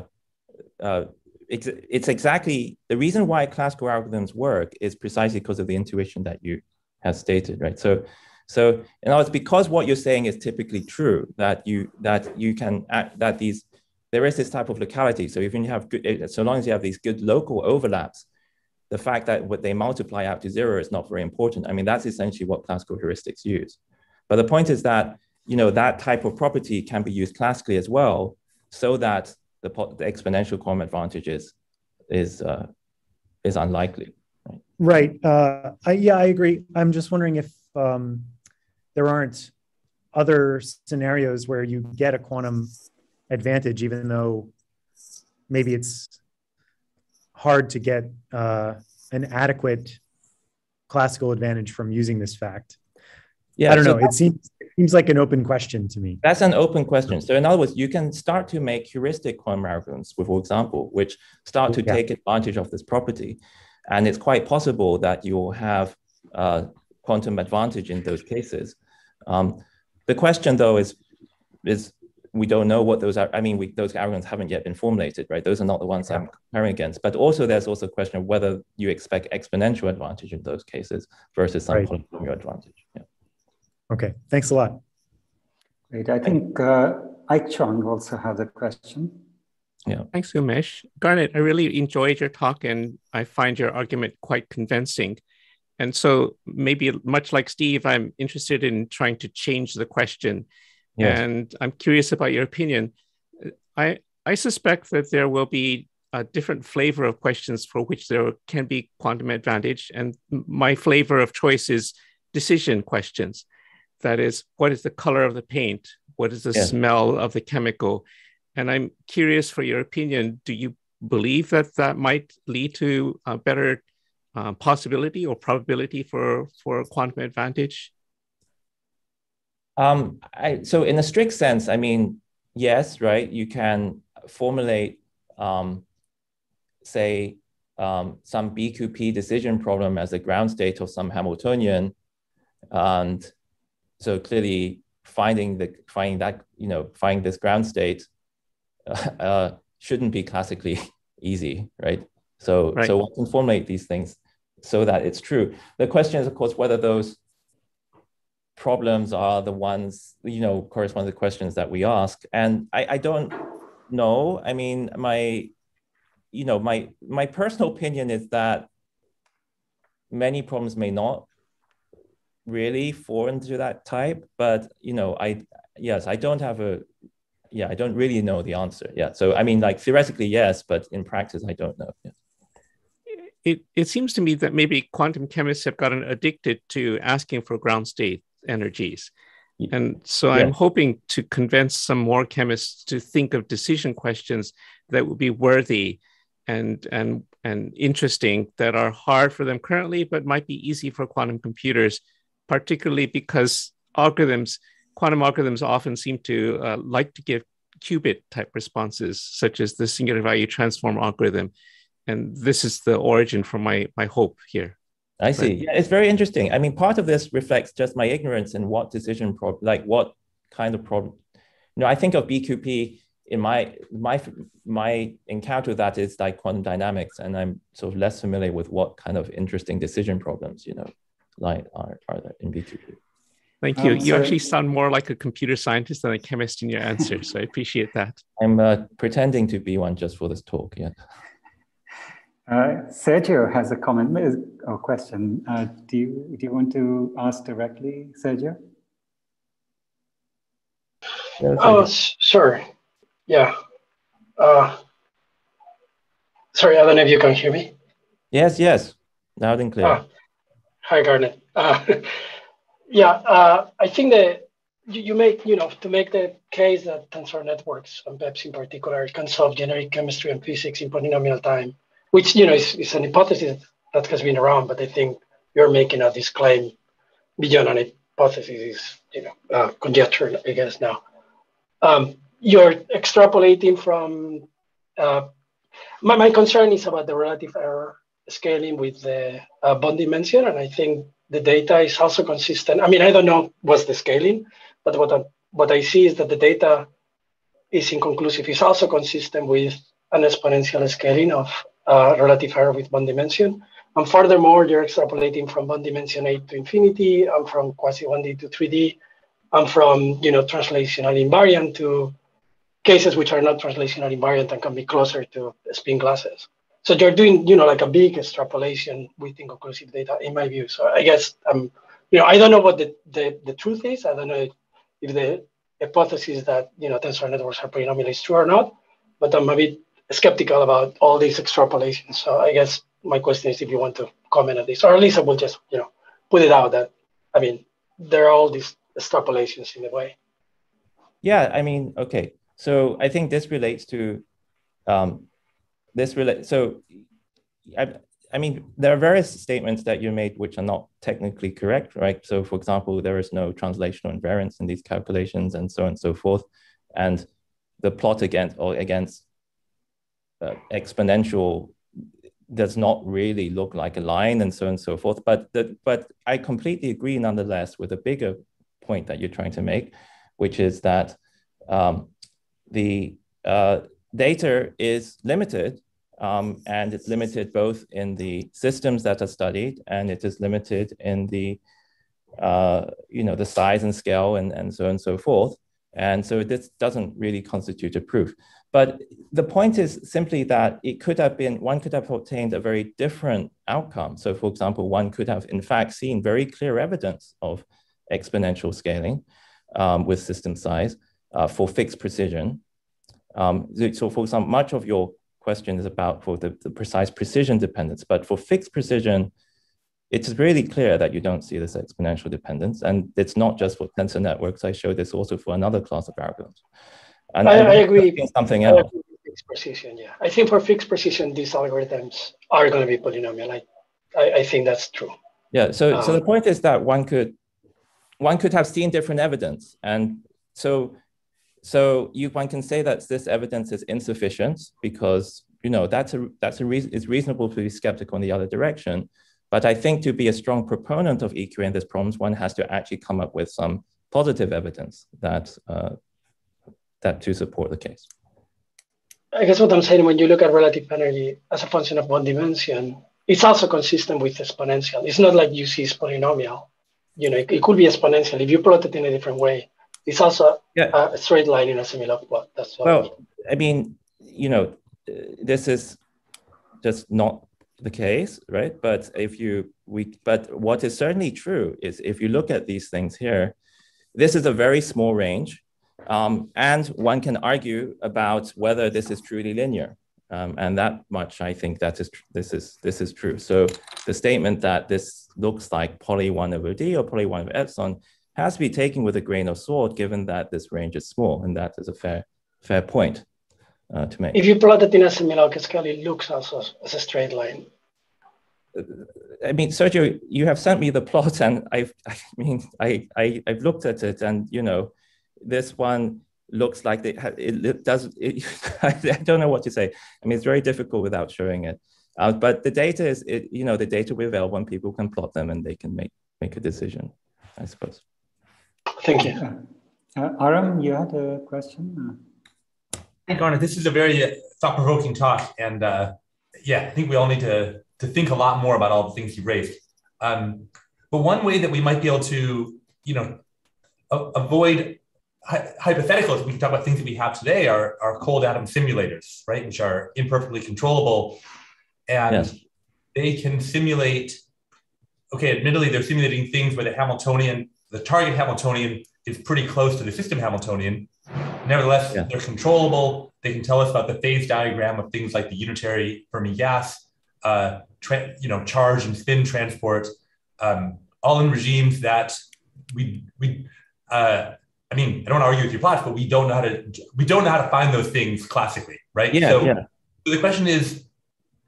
uh, it's, exactly the reason why classical algorithms work is precisely because of the intuition that you have stated, right? So, so in other words, because what you're saying is typically true, that you that you can act, that these there is this type of locality. So even you have good, eh, so long as you have these good local overlaps, the fact that what they multiply out to zero is not very important. I mean, that's essentially what classical heuristics use. But the point is that you know that type of property can be used classically as well, so that the, the exponential quantum advantage is is uh, is unlikely. Right. right. Uh, I, yeah, I agree. I'm just wondering if um, there aren't other scenarios where you get a quantum advantage, even though maybe it's hard to get uh, an adequate classical advantage from using this fact. Yeah, I don't so know. It seems seems like an open question to me. That's an open question. So in other words, you can start to make heuristic quantum algorithms, for example, which start to yeah. take advantage of this property. And it's quite possible that you'll have uh, quantum advantage in those cases. Um, the question though is, is we don't know what those are. I mean, we, those algorithms haven't yet been formulated, right? Those are not the ones yeah. I'm comparing against. But also there's also a question of whether you expect exponential advantage in those cases versus some right. polynomial advantage. Yeah. Okay, thanks a lot. Great. I think uh, Ike Chuang also has a question. Yeah. Thanks, Umesh. Garnet, I really enjoyed your talk and I find your argument quite convincing. And so, maybe much like Steve, I'm interested in trying to change the question. Yes. And I'm curious about your opinion. I, I suspect that there will be a different flavor of questions for which there can be quantum advantage. And my flavor of choice is decision questions. That is, what is the color of the paint? What is the yeah. smell of the chemical? And I'm curious for your opinion. Do you believe that that might lead to a better uh, possibility or probability for for quantum advantage? Um, I, so in a strict sense, I mean, yes, right, you can formulate, um, say, um, some BQP decision problem as a ground state of some Hamiltonian. And so clearly finding the finding that, you know, finding this ground state [LAUGHS] uh, shouldn't be classically [LAUGHS] easy, right? So, right. so one can formulate these things so that it's true. The question is, of course, whether those problems are the ones, you know, correspond to the questions that we ask. And I, I don't know. I mean, my, you know, my my personal opinion is that many problems may not really foreign to that type. But you know, I yes, I don't have a yeah, I don't really know the answer. Yeah. So I mean, like theoretically, yes, but in practice, I don't know. Yeah. It, it seems to me that maybe quantum chemists have gotten addicted to asking for ground state energies. And so yeah. I'm hoping to convince some more chemists to think of decision questions that would be worthy and and and interesting that are hard for them currently, but might be easy for quantum computers, particularly because algorithms, quantum algorithms often seem to uh, like to give qubit type responses, such as the singular value transform algorithm. And this is the origin for my my hope here. I see. Right. Yeah, it's very interesting. I mean, part of this reflects just my ignorance in what decision problem, like what kind of problem. You know, I think of BQP in my my my encounter with that is like quantum dynamics, and I'm sort of less familiar with what kind of interesting decision problems, you know, like are, are there in BQP. Thank you. Um, you actually sound more like a computer scientist than a chemist in your answer, so I appreciate that. I'm uh, pretending to be one just for this talk. Yeah. Uh, Sergio has a comment or question. Uh, do you do you want to ask directly, Sergio? Oh, sure. Yeah. Uh, sorry, I don't know if you can hear me. Yes, yes, loud and clear. Ah, hi, Garnet. Uh, [LAUGHS] yeah, uh, I think that you, you make you know to make the case that tensor networks and PEPS in particular can solve generic chemistry and physics in polynomial time which you know is, is an hypothesis that has been around, but I think you're making a this claim beyond an hypothesis is you know uh, conjecture, I guess now. Um, you're extrapolating from. Uh, my, my concern is about the relative error scaling with the uh, bond dimension, and I think the data is also consistent. I mean, I don't know what's the scaling, but what I, what I see is that the data is inconclusive. It's also consistent with an exponential scaling of uh, relative error with bond dimension. And furthermore, you're extrapolating from bond dimension 8 to infinity and from quasi 1D to 3D and from you know translational invariant to cases which are not translational invariant and can be closer to spin glasses. So you're doing you know like a big extrapolation with inconclusive data in my view. So I guess um you know I don't know what the, the, the truth is. I don't know if the hypothesis that you know tensor networks are polynomial is true or not, but I'm a bit skeptical about all these extrapolations. So I guess my question is if you want to comment on this, or at least I will just, you know, put it out that, I mean, there are all these extrapolations in a way. Yeah, I mean, okay. So I think this relates to um, this relate. So I, I mean, there are various statements that you made which are not technically correct, right? So, for example, there is no translational invariance in these calculations, and so on and so forth. And the plot against or against uh, exponential does not really look like a line and so on and so forth. But the, but I completely agree nonetheless with a bigger point that you're trying to make, which is that um, the uh, data is limited um, and it's limited both in the systems that are studied and it is limited in the uh, you know the size and scale and, and so on and so forth. And so this doesn't really constitute a proof. But the point is simply that it could have been, one could have obtained a very different outcome. So, for example, one could have, in fact, seen very clear evidence of exponential scaling um, with system size uh, for fixed precision. Um, so, for example, much of your question is about for the, the precise precision dependence, but for fixed precision, it's really clear that you don't see this exponential dependence. And it's not just for tensor networks. I showed this also for another class of algorithms. And I, I agree. Something else. Fixed precision, yeah. I think for fixed precision, these algorithms are going to be polynomial. I, I, I think that's true. Yeah. So, um, so the um, point is that one could, one could have seen different evidence, and so, so you one can say that this evidence is insufficient because you know that's a that's a reason it's reasonable to be skeptical in the other direction. But I think to be a strong proponent of EQ in this problems, one has to actually come up with some positive evidence that uh, that to support the case. I guess what I'm saying when you look at relative energy as a function of bond dimension, it's also consistent with exponential. It's not like you see it's polynomial. You know, it, it could be exponential if you plot it in a different way. It's also yeah. a straight line in a semi-log plot. That's well. I mean. I mean, you know, this is just not the case, right? But if you we but what is certainly true is if you look at these things here, this is a very small range, um, and one can argue about whether this is truly linear. Um, and that much, I think that is this is this is true. So the statement that this looks like poly one over d or poly one over epsilon has to be taken with a grain of salt, given that this range is small, and that is a fair fair point uh, to make. If you plot it in a semi-log scale, it looks also as a straight line. I mean, Sergio, you have sent me the plot, [LAUGHS] and I've, I mean, I, I, I've looked at it, and you know, this one looks like it, it does. It, [LAUGHS] I don't know what to say. I mean, it's very difficult without showing it. Uh, but the data is, it, you know, the data will available, and people can plot them, and they can make make a decision. I suppose. Thank you. Uh, Aram, you had a question. Hey, Garnet, this is a very thought-provoking talk, and uh, yeah, I think we all need to to think a lot more about all the things you raised. Um, but one way that we might be able to, you know, avoid hy- hypotheticals, we can talk about things that we have today are, are cold atom simulators, right, which are imperfectly controllable, and yes. they can simulate. Okay, admittedly, they're simulating things where the Hamiltonian, the target Hamiltonian, is pretty close to the system Hamiltonian. Nevertheless, yeah. they're controllable. They can tell us about the phase diagram of things like the unitary Fermi gas uh, tra- you know, charge and spin transport, um, all in regimes that we we. Uh, I mean, I don't want to argue with your plots, but we don't know how to we don't know how to find those things classically, right? Yeah. So, yeah. so the question is,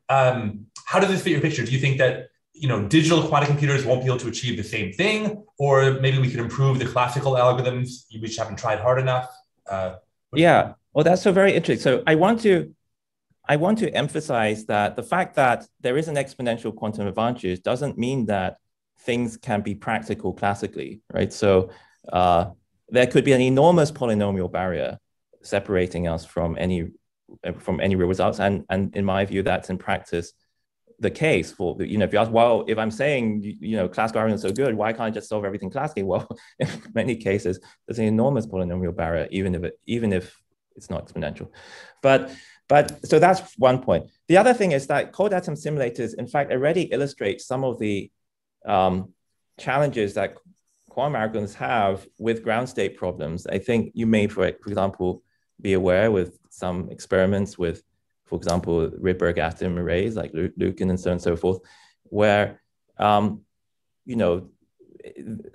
um, how does this fit your picture? Do you think that you know digital quantum computers won't be able to achieve the same thing, or maybe we could improve the classical algorithms which haven't tried hard enough? Uh, yeah. Well, that's so very interesting. So I want to I want to emphasize that the fact that there is an exponential quantum advantage doesn't mean that things can be practical classically, right? So uh, there could be an enormous polynomial barrier separating us from any from any real results, and and in my view, that's in practice the case for you know if you ask well if i'm saying you know classical arguments are so good why can't i just solve everything classically well [LAUGHS] in many cases there's an enormous polynomial barrier even if it even if it's not exponential but but so that's one point. The other thing is that cold atom simulators, in fact, already illustrate some of the um, challenges that quantum algorithms have with ground state problems. I think you may, for, for example, be aware with some experiments with, for example, Rydberg atom arrays like Lukin and so on and so forth, where, um, you know,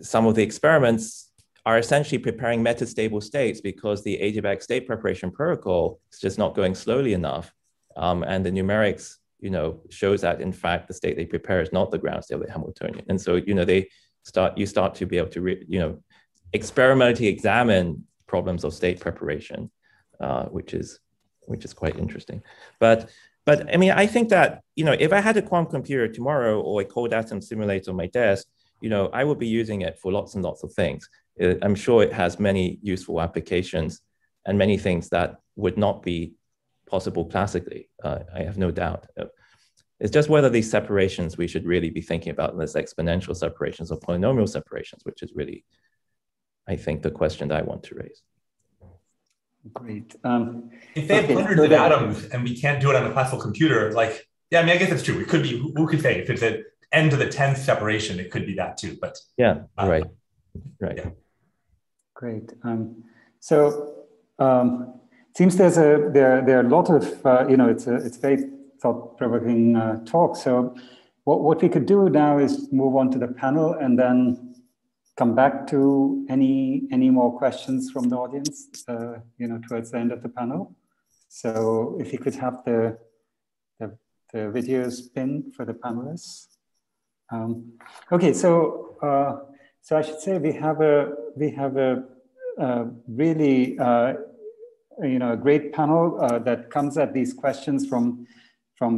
some of the experiments are essentially preparing metastable states because the adiabatic state preparation protocol is just not going slowly enough. Um, and the numerics, you know, shows that in fact the state they prepare is not the ground state of the Hamiltonian. And so, you know, they start, you start to be able to, re, you know, experimentally examine problems of state preparation, uh, which is, which is quite interesting. But, but I mean, I think that, you know, if I had a quantum computer tomorrow or a cold atom simulator on my desk, you know, I would be using it for lots and lots of things. I'm sure it has many useful applications and many things that would not be possible classically. Uh, I have no doubt. Uh, it's just whether these separations we should really be thinking about as exponential separations or polynomial separations, which is really, I think, the question that I want to raise. Great. Um, if they have okay, hundreds so of atoms and we can't do it on a classical computer, like, yeah, I mean, I guess that's true. It could be, who could say, if it's an n to the 10th separation, it could be that too, but. Yeah, uh, right, right. Yeah. Great. Um, so um, it seems there's a there there are a lot of uh, you know it's a it's very thought provoking uh, talk. So what what we could do now is move on to the panel and then come back to any any more questions from the audience. Uh, you know towards the end of the panel. So if you could have the the, the videos pinned for the panelists. Um, okay, so uh, so I should say we have a we have a uh, really uh, you know, a great panel uh, that comes at these questions from from